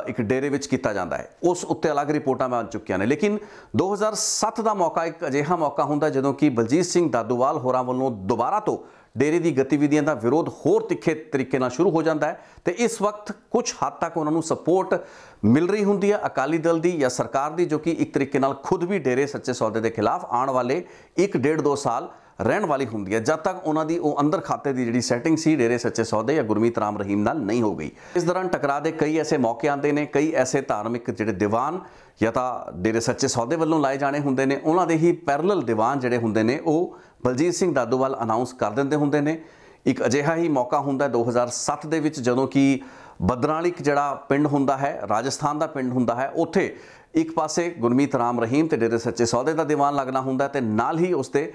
ਇੱਕ ਡੇਰੇ ਵਿੱਚ ਕੀਤਾ ਜਾਂਦਾ ਹੈ। ਉਸ ਉੱਤੇ ਅਲੱਗ ਰਿਪੋਰਟਾਂ ਬਣ ਚੁੱਕੀਆਂ ਨੇ। ਲੇਕਿਨ 2007 ਦਾ ਮੌਕਾ, ਇੱਕ ਅਜਿਹਾ ਮੌਕਾ ਹੁੰਦਾ ਜਦੋਂ ਕਿ ਬਲਜੀਤ ਸਿੰਘ ਦਾਦੂਵਾਲ ਹੋਰਾਂ ਵੱਲੋਂ ਦੁਬਾਰਾ ਤੋਂ ਡੇਰੇ ਦੀ ਗਤੀਵਿਧੀਆਂ ਦਾ ਵਿਰੋਧ ਹੋਰ ਤਿੱਖੇ ਤਰੀਕੇ ਨਾਲ ਸ਼ੁਰੂ ਹੋ ਜਾਂਦਾ ਹੈ ਤੇ ਇਸ ਵਕਤ ਕੁਝ ਹੱਦ ਤੱਕ ਉਹਨਾਂ ਨੂੰ ਸਪੋਰਟ ਮਿਲ ਰਹੀ ਹੁੰਦੀ ਹੈ ਅਕਾਲੀ ਦਲ ਦੀ ਜਾਂ ਸਰਕਾਰ ਦੀ, ਜੋ ਕਿ ਇੱਕ ਤਰੀਕੇ ਨਾਲ ਖੁਦ ਵੀ ਡੇਰੇ ਸੱਚੇ ਸੌਦੇ ਦੇ ਖਿਲਾਫ ਆਉਣ ਵਾਲੇ 1 ਡੇਢ 2 ਸਾਲ ਰਹਿਣ ਵਾਲੀ ਹੁੰਦੀ ਹੈ। ਜਦ ਤੱਕ ਉਹਨਾਂ ਦੀ ਉਹ ਅੰਦਰ ਖਾਤੇ ਦੀ ਜਿਹੜੀ ਸੈਟਿੰਗ ਸੀ, ਡੇਰੇ ਸੱਚੇ ਸੌਦੇ ਜਾਂ ਗੁਰਮੀਤ ਰਾਮ ਰਹੀਮ ਨਾਲ ਨਹੀਂ ਹੋ ਗਈ। ਇਸ ਦੌਰਾਨ ਟਕਰਾਅ ਦੇ ਕਈ ਐਸੇ ਮੌਕੇ ਆਉਂਦੇ ਨੇ, ਕਈ ਐਸੇ ਧਾਰਮਿਕ ਜਿਹੜੇ ਦੀਵਾਨ ਜਾਂ ਤਾਂ ਡੇਰੇ ਸੱਚੇ ਸੌਦੇ ਵੱਲੋਂ ਲਾਏ ਜਾਣੇ ਹੁੰਦੇ ਨੇ। ਉਹਨਾਂ ਦੇ ਹੀ ਪੈਰਲਲ ਦੀਵਾਨ ਜਿਹੜੇ ਹੁੰਦੇ ਨੇ, ਉਹ ਬਲਜੀਤ ਸਿੰਘ ਦਾਦੂਵਾਲ ਅਨਾਉਂਸ ਕਰ ਦਿੰਦੇ ਹੁੰਦੇ ਨੇ। ਇੱਕ ਅਜਿਹਾ ਹੀ ਮੌਕਾ ਹੁੰਦਾ ਹੈ 2007 ਦੇ ਵਿੱਚ, ਜਦੋਂ ਕਿ ਬਦਰਾਲਿਕ ਜਿਹੜਾ ਪਿੰਡ ਹੁੰਦਾ ਹੈ, ਰਾਜਸਥਾਨ ਦਾ ਪਿੰਡ ਹੁੰਦਾ ਹੈ, ਉੱਥੇ ਇੱਕ ਪਾਸੇ ਗੁਰਮੀਤ ਰਾਮ ਰਹੀਮ ਤੇ ਡੇਰੇ ਸੱਚੇ ਸੌਦੇ ਦਾ ਦੀਵਾਨ ਲੱਗਣਾ ਹੁੰਦਾ ਹੈ ਤੇ ਨਾਲ ਹੀ ਉਸ ਤੇ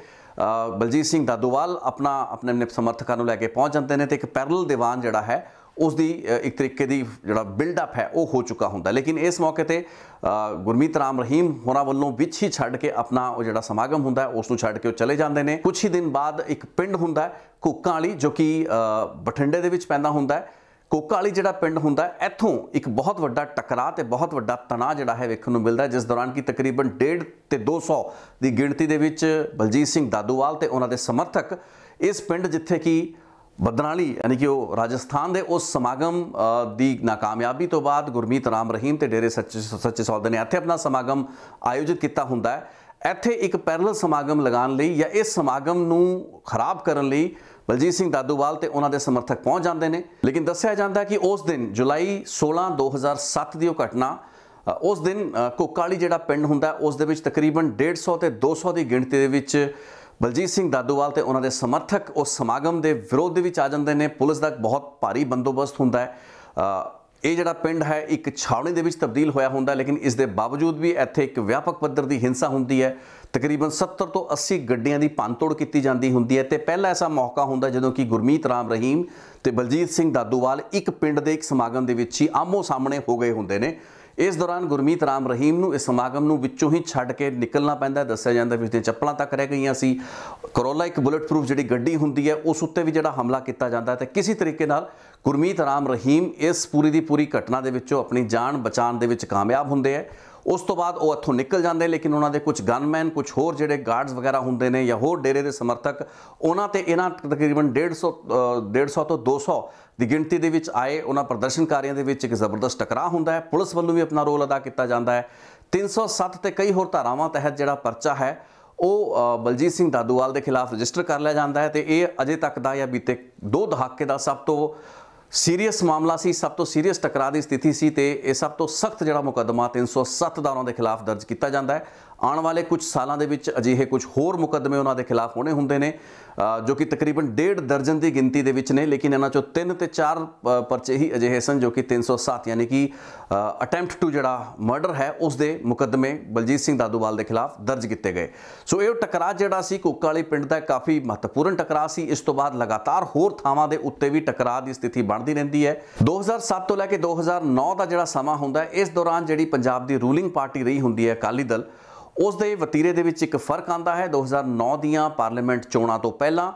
ਬਲਜੀਤ ਸਿੰਘ ਦਾਦੂਵਾਲ ਆਪਣਾ, ਆਪਣੇ ਆਪਣੇ ਸਮਰਥਕਾਂ ਨੂੰ ਲੈ ਕੇ ਪਹੁੰਚ ਜਾਂਦੇ ਨੇ ਤੇ ਇੱਕ ਪੈਰਲਲ ਦੀਵਾਨ ਜਿਹੜਾ ਹੈ ਉਸ ਦੀ ਇੱਕ ਤਰੀਕੇ ਦੀ ਜਿਹੜਾ ਬਿਲਡ ਅਪ ਹੈ, ਉਹ ਹੋ ਚੁੱਕਾ ਹੁੰਦਾ ਲੇਕਿਨ ਇਸ ਮੌਕੇ ਤੇ ਗੁਰਮੀਤ ਰਾਮ ਰਹੀਮ ਹੋਰਾਂ ਵੱਲੋਂ ਵਿੱਚ ਹੀ ਛੱਡ ਕੇ ਆਪਣਾ ਉਹ ਜਿਹੜਾ ਸਮਾਗਮ ਹੁੰਦਾ ਹੈ ਉਸ ਨੂੰ ਛੱਡ ਕੇ ਉਹ ਚਲੇ ਜਾਂਦੇ ਨੇ। ਕੁਝ ਹੀ ਦਿਨ ਬਾਅਦ ਇੱਕ ਪਿੰਡ ਹੁੰਦਾ ਹੈ, ਕੁੱਕਾਂ ਵਾਲੀ, ਜੋ ਕਿ ਬਠਿੰਡੇ ਦੇ ਵਿੱਚ ਪੈਂਦਾ ਹੁੰਦਾ ਹੈ। ਕੋਕਾ ਵਾਲੀ ਜਿਹੜਾ ਪਿੰਡ ਹੁੰਦਾ ਇੱਥੋਂ ਇੱਕ ਬਹੁਤ ਵੱਡਾ ਟਕਰਾਅ ਤੇ ਬਹੁਤ ਵੱਡਾ ਤਣਾਅ ਜਿਹੜਾ ਹੈ ਵੇਖਣ ਨੂੰ ਮਿਲਦਾ ਜਿਸ ਦੌਰਾਨ ਕਿ ਤਕਰੀਬਨ 1.5 ਤੇ 200 ਦੀ ਗਿਣਤੀ ਦੇ ਵਿੱਚ ਬਲਜੀਤ ਸਿੰਘ ਦਾਦੂਵਾਲ ਤੇ ਉਹਨਾਂ ਦੇ ਸਮਰਥਕ ਇਸ ਪਿੰਡ ਜਿੱਥੇ ਕਿ ਬਦਨਾਲੀ ਯਾਨੀ ਕਿ ਉਹ ਰਾਜਸਥਾਨ ਦੇ ਉਸ ਸਮਾਗਮ ਦੀ ਨਾਕਾਮਯਾਬੀ ਤੋਂ ਬਾਅਦ ਗੁਰਮੀਤ ਰਾਮ ਰਹੀਮ ਤੇ ਡੇਰੇ ਸੱਚੇ ਸੱਚੇ ਸੌਦੇ ਨੇ, ਇੱਥੇ ਆਪਣਾ ਸਮਾਗਮ ਆਯੋਜਿਤ ਕੀਤਾ ਹੁੰਦਾ ਹੈ। ਇੱਥੇ ਇੱਕ ਪੈਰਲਲ ਸਮਾਗਮ ਲਗਾਉਣ ਲਈ ਜਾਂ ਇਸ ਸਮਾਗਮ ਨੂੰ ਖਰਾਬ ਕਰਨ ਲਈ ਬਲਜੀਤ ਸਿੰਘ ਦਾਦੂਵਾਲ ਤੇ ਉਹਨਾਂ ਦੇ ਸਮਰਥਕ ਪਹੁੰਚ ਜਾਂਦੇ ਨੇ। ਲੇਕਿਨ ਦੱਸਿਆ ਜਾਂਦਾ ਕਿ ਉਸ ਦਿਨ ਜੁਲਾਈ 16 2007 ਦੀ ਉਹ ਘਟਨਾ ਉਸ ਦਿਨ ਅ, ਕੋਕਾਲੀ ਜਿਹੜਾ ਪਿੰਡ ਹੁੰਦਾ ਉਸ ਦੇ ਵਿੱਚ ਤਕਰੀਬਨ 150 ਤੇ 200 ਦੀ ਗਿਣਤੀ ਦੇ ਵਿੱਚ ਬਲਜੀਤ ਸਿੰਘ ਦਾਦੂਵਾਲ ਤੇ ਉਹਨਾਂ ਦੇ ਸਮਰਥਕ ਉਸ ਸਮਾਗਮ ਦੇ ਵਿਰੋਧ ਦੇ ਵਿੱਚ ਆ ਜਾਂਦੇ ਨੇ। ਪੁਲਿਸ ਦਾ ਬਹੁਤ ਭਾਰੀ ਬੰਦੋਬਸਤ ਹੁੰਦਾ ਹੈ। ਇਹ ਜਿਹੜਾ ਪਿੰਡ ਹੈ, ਇੱਕ ਛਾਵਣੀ ਦੇ ਵਿੱਚ ਤਬਦੀਲ ਹੋਇਆ ਹੁੰਦਾ, ਲੇਕਿਨ ਇਸ ਦੇ ਬਾਵਜੂਦ ਵੀ ਇੱਥੇ ਇੱਕ ਵਿਆਪਕ ਪੱਧਰ ਦੀ ਹਿੰਸਾ ਹੁੰਦੀ ਹੈ। ਤਕਰੀਬਨ 70 ਤੋਂ 80 ਗੱਡੀਆਂ ਦੀ ਭੰਨਤੋੜ ਕੀਤੀ ਜਾਂਦੀ ਹੁੰਦੀ ਹੈ ਤੇ ਪਹਿਲਾ ਐਸਾ ਮੌਕਾ ਹੁੰਦਾ ਜਦੋਂ ਕਿ ਗੁਰਮੀਤ ਰਾਮ ਰਹੀਮ ਤੇ ਬਲਜੀਤ ਸਿੰਘ ਦਾਦੂਵਾਲ ਇੱਕ ਪਿੰਡ ਦੇ ਇੱਕ ਸਮਾਗਮ ਦੇ ਵਿੱਚ ਹੀ ਆਮੋ ਸਾਹਮਣੇ ਹੋ ਗਏ ਹੁੰਦੇ ਨੇ। ਇਸ ਦੌਰਾਨ ਗੁਰਮੀਤ ਰਾਮ ਰਹੀਮ ਨੂੰ ਇਸ ਸਮਾਗਮ ਨੂੰ ਵਿੱਚੋਂ ਹੀ ਛੱਡ ਕੇ ਨਿਕਲਣਾ ਪੈਂਦਾ ਦੱਸਿਆ ਜਾਂਦਾ ਵੀ ਉਸਦੀਆਂ ਚੱਪਲਾਂ ਤੱਕ ਰਹਿ ਗਈਆਂ ਸੀ। ਕਰੋਲਾ ਇੱਕ ਬੁਲਟ ਪ੍ਰੂਫ ਜਿਹੜੀ ਗੱਡੀ ਹੁੰਦੀ ਹੈ, ਉਸ ਉੱਤੇ ਵੀ ਜਿਹੜਾ ਹਮਲਾ ਕੀਤਾ ਜਾਂਦਾ ਹੈ, ਤੇ ਕਿਸੇ ਤਰੀਕੇ ਨਾਲ ਗੁਰਮੀਤ ਰਾਮ ਰਹੀਮ ਇਸ ਪੂਰੀ ਦੀ ਪੂਰੀ ਘਟਨਾ ਦੇ ਵਿੱਚੋਂ ਆਪਣੀ ਜਾਨ ਬਚਾਉਣ ਦੇ ਵਿੱਚ ਕਾਮਯਾਬ ਹੁੰਦੇ ਹੈ। ਉਸ ਤੋਂ ਬਾਅਦ ਉਹ ਇੱਥੋਂ ਨਿਕਲ ਜਾਂਦੇ ਲੇਕਿਨ ਉਹਨਾਂ ਦੇ ਕੁਝ ਗਨਮੈਨ ਕੁਝ ਹੋਰ ਜਿਹੜੇ ਗਾਰਡਸ ਵਗੈਰਾ ਹੁੰਦੇ ਨੇ ਜਾਂ ਹੋਰ ਡੇਰੇ ਦੇ ਸਮਰਥਕ ਉਹਨਾਂ ਤੇ ਇਹਨਾਂ ਤਕਰੀਬਨ 150 ਅ, 150 ਤੋਂ 200 ਦੀ ਗਿਣਤੀ ਦੇ ਵਿੱਚ ਆਏ ਉਹਨਾਂ ਪ੍ਰਦਰਸ਼ਨਕਾਰੀਆਂ ਦੇ ਵਿੱਚ ਇੱਕ ਜ਼ਬਰਦਸਤ ਟਕਰਾਅ ਹੁੰਦਾ ਹੈ। ਪੁਲਿਸ ਵੱਲੋਂ ਵੀ ਆਪਣਾ ਰੋਲ ਅਦਾ ਕੀਤਾ ਜਾਂਦਾ ਹੈ। 307 ਤੇ ਕਈ ਹੋਰ ਧਾਰਾਵਾਂ ਤਹਿਤ ਜਿਹੜਾ ਪਰਚਾ ਹੈ ਉਹ ਬਲਜੀਤ ਸਿੰਘ ਦਾਦੂਵਾਲ ਦੇ ਖਿਲਾਫ ਰਜਿਸਟਰ ਕਰ ਲਿਆ ਜਾਂਦਾ ਹੈ ਤੇ ਇਹ ਅਜੇ ਤੱਕ ਦਾ ਜਾਂ ਬੀਤੇ ਦੋ ਦਹਾਕੇ ਦਾ ਸਭ ਤੋਂ ਸੀਰੀਅਸ ਮਾਮਲਾ ਸੀ, ਸਭ ਤੋਂ ਸੀਰੀਅਸ ਟਕਰਾਅ ਦੀ ਸਥਿਤੀ ਸੀ ਤੇ ਇਹ ਸਭ ਤੋਂ ਸਖਤ ਜਿਹੜਾ ਮੁਕੱਦਮਾ 307 ਦਾ ਉਹਨਾਂ ਦੇ ਖਿਲਾਫ ਦਰਜ ਕੀਤਾ ਜਾਂਦਾ ਹੈ। ਆਉਣ ਵਾਲੇ ਕੁਝ ਸਾਲਾਂ ਦੇ ਵਿੱਚ ਅਜਿਹੇ ਕੁਝ ਹੋਰ ਮੁਕੱਦਮੇ ਉਹਨਾਂ ਦੇ ਖਿਲਾਫ ਹੋਣੇ ਹੁੰਦੇ ਨੇ ਜੋ ਕਿ ਤਕਰੀਬਨ ਡੇਢ ਦਰਜਨ ਦੀ ਗਿਣਤੀ ਦੇ ਵਿੱਚ ਨੇ, ਲੇਕਿਨ ਇਹਨਾਂ ਚੋਂ ਤਿੰਨ ਤੇ ਚਾਰ ਪਰਚੇ ਹੀ ਅਜਿਹੇ ਸਨ ਜੋ ਕਿ 307 ਯਾਨੀ ਕਿ ਅਟੈਂਪਟ ਟੂ ਜਿਹੜਾ ਮਰਡਰ ਹੈ, ਉਸ ਦੇ ਮੁਕੱਦਮੇ ਬਲਜੀਤ ਸਿੰਘ ਦਾਦੂਵਾਲ ਦੇ ਖਿਲਾਫ ਦਰਜ ਕੀਤੇ ਗਏ। ਸੋ ਇਹ ਟਕਰਾਅ ਜਿਹੜਾ ਸੀ ਕੋਕਾ ਵਾਲੇ ਪਿੰਡ ਦਾ ਕਾਫੀ ਮਹੱਤਵਪੂਰਨ ਟਕਰਾਅ ਸੀ। ਇਸ ਤੋਂ ਬਾਅਦ ਲਗਾਤਾਰ ਹੋਰ ਥਾਵਾਂ ਦੇ ਉੱਤੇ ਵੀ ਟਕਰਾਅ ਦੀ ਸਥਿਤੀ ਬਣਦੀ ਰਹਿੰਦੀ ਹੈ। 2007 ਤੋਂ ਲੈ ਕੇ 2009 ਦਾ ਜਿਹੜਾ ਸਮਾਂ ਹੁੰਦਾ ਹੈ, ਇਸ ਦੌਰਾਨ ਜਿਹੜੀ ਪੰਜਾਬ ਦੀ ਰੂਲਿੰਗ ਪਾਰਟੀ ਰਹੀ ਹੁੰਦੀ ਹੈ ਅਕਾਲੀ ਦਲ ਉਸ ਦੇ ਵਤੀਰੇ ਦੇ ਵਿੱਚ ਇੱਕ ਫ਼ਰਕ ਆਂਦਾ ਹੈ। 2009 ਦੀਆਂ ਪਾਰਲੀਮੈਂਟ ਚੋਣਾਂ ਤੋਂ ਪਹਿਲਾਂ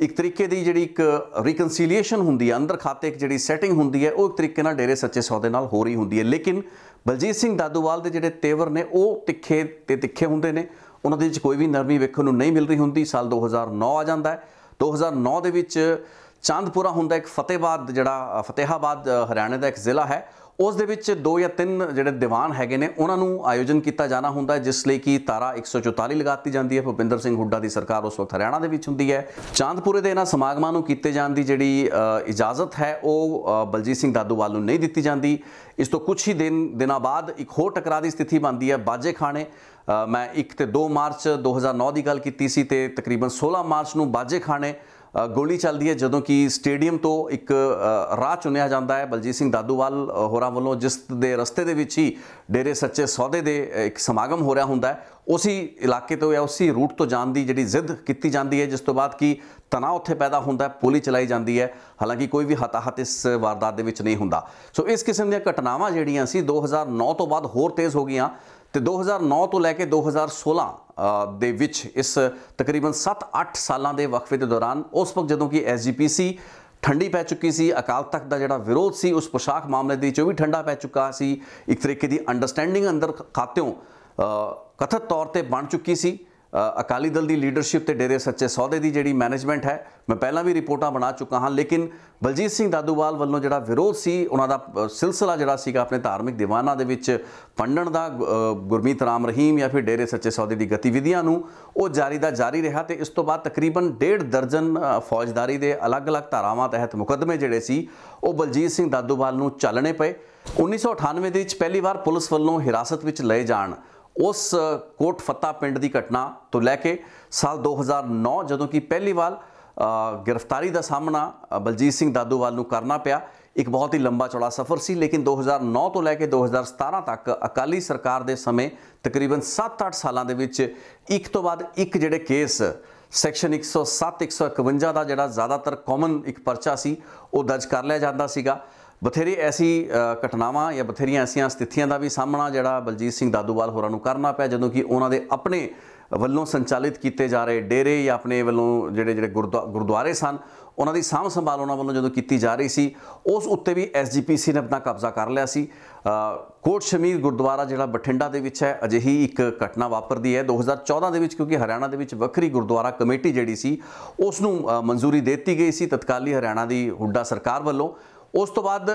ਇੱਕ ਤਰੀਕੇ ਦੀ ਜਿਹੜੀ ਇੱਕ ਰੀਕਨਸੀਲੀਏਸ਼ਨ ਹੁੰਦੀ ਹੈ ਅੰਦਰ ਖਾਤੇ ਇੱਕ ਜਿਹੜੀ ਸੈਟਿੰਗ ਹੁੰਦੀ ਹੈ ਉਹ ਇੱਕ ਤਰੀਕੇ ਨਾਲ ਡੇਰੇ ਸੱਚੇ ਸੌਦੇ ਨਾਲ ਹੋ ਰਹੀ ਹੁੰਦੀ ਹੈ। ਲੇਕਿਨ ਬਲਜੀਤ ਸਿੰਘ ਦਾਦੂਵਾਲ ਦੇ ਜਿਹੜੇ ਤੇਵਰ ਨੇ ਉਹ ਤਿੱਖੇ ਤੇ ਤਿੱਖੇ ਹੁੰਦੇ ਨੇ। ਉਹਨਾਂ ਦੇ ਵਿੱਚ ਕੋਈ ਵੀ ਨਰਮੀ ਵੇਖਣ ਨੂੰ ਨਹੀਂ ਮਿਲ ਰਹੀ ਹੁੰਦੀ। ਸਾਲ 2009 ਆ ਜਾਂਦਾ ਹੈ। 2009 ਦੇ ਵਿੱਚ ਚਾਂਦਪੁਰਾ ਹੁੰਦਾ ਇੱਕ ਫਤਿਹਬਾਦ ਜਿਹੜਾ ਫਤਿਹਾਬਾਦ ਅ, ਹਰਿਆਣੇ ਦਾ ਇੱਕ ਜ਼ਿਲ੍ਹਾ ਹੈ। ਉਸ ਦੇ ਵਿੱਚ ਦੋ ਜਾਂ ਤਿੰਨ ਜਿਹੜੇ ਦੀਵਾਨ ਹੈਗੇ ਨੇ, ਉਹਨਾਂ ਨੂੰ ਆਯੋਜਨ ਕੀਤਾ ਜਾਣਾ ਹੁੰਦਾ ਜਿਸ ਲਈ ਕਿ ਤਾਰਾ 144 ਲਗਾਤੀ ਜਾਂਦੀ ਹੈ, ਭੁਪਿੰਦਰ ਸਿੰਘ ਹੁੱਡਾ ਦੀ ਸਰਕਾਰ ਉਸ ਵਕਤ ਹਰਿਆਣਾ ਦੇ ਵਿੱਚ ਹੁੰਦੀ ਹੈ। ਚਾਂਦਪੁਰੇ ਦੇ ਇਹਨਾਂ ਸਮਾਗਮਾਂ ਨੂੰ ਕੀਤੇ ਜਾਣ ਦੀ ਜਿਹੜੀ ਇਜਾਜ਼ਤ ਹੈ, ਉਹ ਬਲਜੀਤ ਸਿੰਘ ਦਾਦੂਵਾਲ ਨੂੰ ਨਹੀਂ ਦਿੱਤੀ ਜਾਂਦੀ। ਇਸ ਤੋਂ ਕੁਝ ਹੀ ਦਿਨ, ਦਿਨਾਂ ਬਾਅਦ ਇੱਕ ਹੋਰ ਟਕਰਾਅ ਦੀ ਸਥਿਤੀ ਬਣਦੀ ਹੈ, ਬਾਜੇ ਖਾਣੇ। ਮੈਂ 1 ਤੇ 2 ਮਾਰਚ 2009 ਦੀ ਗੱਲ ਕੀਤੀ ਸੀ ਤੇ ਤਕਰੀਬਨ 16 ਮਾਰਚ ਨੂੰ ਬਾਜੇ ਖਾਣੇ ਗੋਲੀ ਚੱਲਦੀ ਹੈ ਜਦੋਂ ਕਿ ਸਟੇਡੀਅਮ ਤੋਂ ਇੱਕ ਰਾਹ ਚੁਣਿਆ ਜਾਂਦਾ ਹੈ। ਬਲਜੀਤ ਸਿੰਘ ਦਾਦੂਵਾਲ ਹੋਰਾਂ ਵੱਲੋਂ ਜਿਸ ਦੇ ਰਸਤੇ ਦੇ ਵਿੱਚ ਹੀ ਡੇਰੇ ਸੱਚੇ ਸੌਦੇ ਦੇ ਇੱਕ ਸਮਾਗਮ ਹੋ ਰਿਹਾ ਹੁੰਦਾ ਹੈ ਉਸੇ ਇਲਾਕੇ ਤੋਂ ਜਾਂ ਉਸੇ ਰੂਟ ਤੋਂ ਜਾਣ ਦੀ ਜਿਹੜੀ ਜ਼ਿੱਦ ਕੀਤੀ ਜਾਂਦੀ ਹੈ ਜਿਸ ਤੋਂ ਬਾਅਦ ਕਿ ਤਣਾਅ ਉੱਥੇ ਪੈਦਾ ਹੁੰਦਾ ਹੈ ਚਲਾਈ ਜਾਂਦੀ ਹੈ। ਹਾਲਾਂਕਿ ਕੋਈ ਵੀ ਹਤਾਹਤ ਇਸ ਵਾਰਦਾਤ ਦੇ ਵਿੱਚ ਨਹੀਂ ਹੁੰਦਾ। ਸੋ ਇਸ ਕਿਸਮ ਦੀਆਂ ਘਟਨਾਵਾਂ ਜਿਹੜੀਆਂ ਸੀ 2009 ਤੋਂ ਬਾਅਦ ਹੋਰ ਤੇਜ਼ ਹੋ ਗਈਆਂ ਤੇ 2009 ਤੋਂ ਲੈ ਕੇ 2016 ਅ, ਦੇ ਵਿੱਚ ਇਸ ਤਕਰੀਬਨ 7-8 ਸਾਲਾਂ ਦੇ ਵਕਫੇ ਦੇ ਦੌਰਾਨ ਉਸ ਵਕਤ ਜਦੋਂ ਕਿ ਐਸਜੀਪੀਸੀ ਠੰਡੀ ਪੈ ਚੁੱਕੀ ਸੀ ਅਕਾਲ ਤਖਤ ਦਾ ਜਿਹੜਾ ਵਿਰੋਧ ਸੀ ਉਸ ਪੋਸ਼ਾਕ ਮਾਮਲੇ ਦੇ ਵਿੱਚ ਉਹ ਵੀ ਠੰਡਾ ਪੈ ਚੁੱਕਾ ਸੀ। ਇੱਕ ਤਰੀਕੇ ਦੀ ਅੰਡਰਸਟੈਂਡਿੰਗ ਅੰਦਰ ਖਾਤਿਓਂ ਅ, ਕਥਿਤ ਤੌਰ ਤੇ ਬਣ ਚੁੱਕੀ ਸੀ। ਅਕਾਲੀ ਦਲ ਦੀ ਲੀਡਰਸ਼ਿਪ ਤੇ ਡੇਰੇ ਸੱਚੇ ਸੌਦੇ ਦੀ ਜਿਹੜੀ ਮੈਨੇਜਮੈਂਟ ਹੈ, ਮੈਂ ਪਹਿਲਾਂ ਵੀ ਰਿਪੋਰਟਾਂ ਬਣਾ ਚੁੱਕਾ ਹਾਂ, ਲੇਕਿਨ ਬਲਜੀਤ ਸਿੰਘ ਦਾਦੂਵਾਲ ਵੱਲੋਂ ਜਿਹੜਾ ਵਿਰੋਧ ਸੀ, ਉਹਨਾਂ ਦਾ ਸਿਲਸਿਲਾ ਜਿਹੜਾ ਸੀਗਾ ਆਪਣੇ ਧਾਰਮਿਕ ਦੀਵਾਨਾਂ ਦੇ ਵਿੱਚ ਪੰਡਣ ਦਾ ਗੁਰਮੀਤ ਰਾਮ ਰਹੀਮ ਜਾਂ ਫਿਰ ਡੇਰੇ ਸੱਚੇ ਸੌਦੇ ਦੀ ਗਤੀਵਿਧੀਆਂ ਨੂੰ ਉਹ ਜਾਰੀ ਦਾ ਜਾਰੀ ਰਿਹਾ ਤੇ ਇਸ ਤੋਂ ਬਾਅਦ ਤਕਰੀਬਨ ਡੇਢ ਦਰਜਨ ਫੌਜਦਾਰੀ ਦੇ ਅਲੱਗ-ਅਲੱਗ ਧਾਰਾਵਾਂ ਤਹਿਤ ਮੁਕੱਦਮੇ ਜਿਹੜੇ ਸੀ, ਉਹ ਬਲਜੀਤ ਸਿੰਘ ਦਾਦੂਵਾਲ ਨੂੰ ਚੱਲਣੇ ਪਏ। 1998 ਦੇ ਵਿੱਚ ਪਹਿਲੀ ਵਾਰ ਪੁਲਿਸ ਵੱਲੋਂ ਹਿਰਾਸਤ ਵਿੱਚ ਲਏ ਜਾਣ ਉਸ ਕੋਟ ਫੱਤਾ ਪਿੰਡ ਦੀ ਘਟਨਾ ਤੋਂ ਲੈ ਕੇ ਸਾਲ 2009 ਜਦੋਂ ਕਿ ਪਹਿਲੀ ਵਾਰ ਗ੍ਰਿਫਤਾਰੀ ਦਾ ਸਾਹਮਣਾ ਬਲਜੀਤ ਸਿੰਘ ਦਾਦੂਵਾਲ ਨੂੰ ਕਰਨਾ ਪਿਆ। ਇੱਕ ਬਹੁਤ ਹੀ ਲੰਬਾ ਚੌੜਾ ਸਫ਼ਰ ਸੀ, ਲੇਕਿਨ 2009 ਤੋਂ ਲੈ ਕੇ 2017 ਤੱਕ ਅਕਾਲੀ ਸਰਕਾਰ ਦੇ ਸਮੇਂ ਤਕਰੀਬਨ 7-8 ਸਾਲਾਂ ਦੇ ਵਿੱਚ ਇੱਕ ਤੋਂ ਬਾਅਦ ਇੱਕ ਜਿਹੜੇ ਕੇਸ, ਸੈਕਸ਼ਨ 107 151 ਦਾ ਜਿਹੜਾ ਜ਼ਿਆਦਾਤਰ ਕਾਮਨ ਇੱਕ ਪਰਚਾ ਸੀ, ਉਹ ਦਰਜ ਕਰ ਲਿਆ ਜਾਂਦਾ ਸੀਗਾ। ਬਥੇਰੀ ਐਸੀ ਘਟਨਾਵਾਂ ਜਾਂ ਬਥੇਰੀਆਂ ਐਸੀਆਂ ਸਥਿਤੀਆਂ ਦਾ ਵੀ ਸਾਹਮਣਾ ਜਿਹੜਾ ਬਲਜੀਤ ਸਿੰਘ ਦਾਦੂਵਾਲ ਹੋਰਾਂ ਨੂੰ ਕਰਨਾ ਪਿਆ, ਜਦੋਂ ਕਿ ਉਹਨਾਂ ਦੇ ਆਪਣੇ ਵੱਲੋਂ ਸੰਚਾਲਿਤ ਕੀਤੇ ਜਾ ਰਹੇ ਡੇਰੇ ਜਾਂ ਆਪਣੇ ਵੱਲੋਂ ਜਿਹੜੇ ਜਿਹੜੇ ਗੁਰਦੁਆ- ਗੁਰਦੁਆਰੇ ਸਨ, ਉਹਨਾਂ ਦੀ ਸਾਂਭ ਸੰਭਾਲ ਉਹਨਾਂ ਵੱਲੋਂ ਜਦੋਂ ਕੀਤੀ ਜਾ ਰਹੀ ਸੀ, ਉਸ ਉੱਤੇ ਵੀ ਐਸਜੀਪੀਸੀ ਨੇ ਆਪਣਾ ਕਬਜ਼ਾ ਕਰ ਲਿਆ ਸੀ। ਕੋਟ ਸ਼ਮੀਰ ਗੁਰਦੁਆਰਾ ਜਿਹੜਾ ਬਠਿੰਡਾ ਦੇ ਵਿੱਚ ਹੈ, ਅਜਿਹੀ ਇੱਕ ਘਟਨਾ ਵਾਪਰਦੀ ਹੈ। 2014 ਦੇ ਵਿੱਚ, ਕਿਉਂਕਿ ਹਰਿਆਣਾ ਦੇ ਵਿੱਚ ਵੱਖਰੀ ਗੁਰਦੁਆਰਾ ਕਮੇਟੀ ਜਿਹੜੀ ਸੀ, ਉਸ ਨੂੰ ਮਨਜ਼ੂਰੀ ਦੇ ਦਿੱਤੀ ਗਈ ਸੀ। ਤਤਕਾਲੀ ਹਰਿਆਣਾ ਦੀ ਹੁੱਡਾ ਸਰਕਾਰ ਵੱਲੋਂ ਉਸ ਤੋਂ ਬਾਅਦ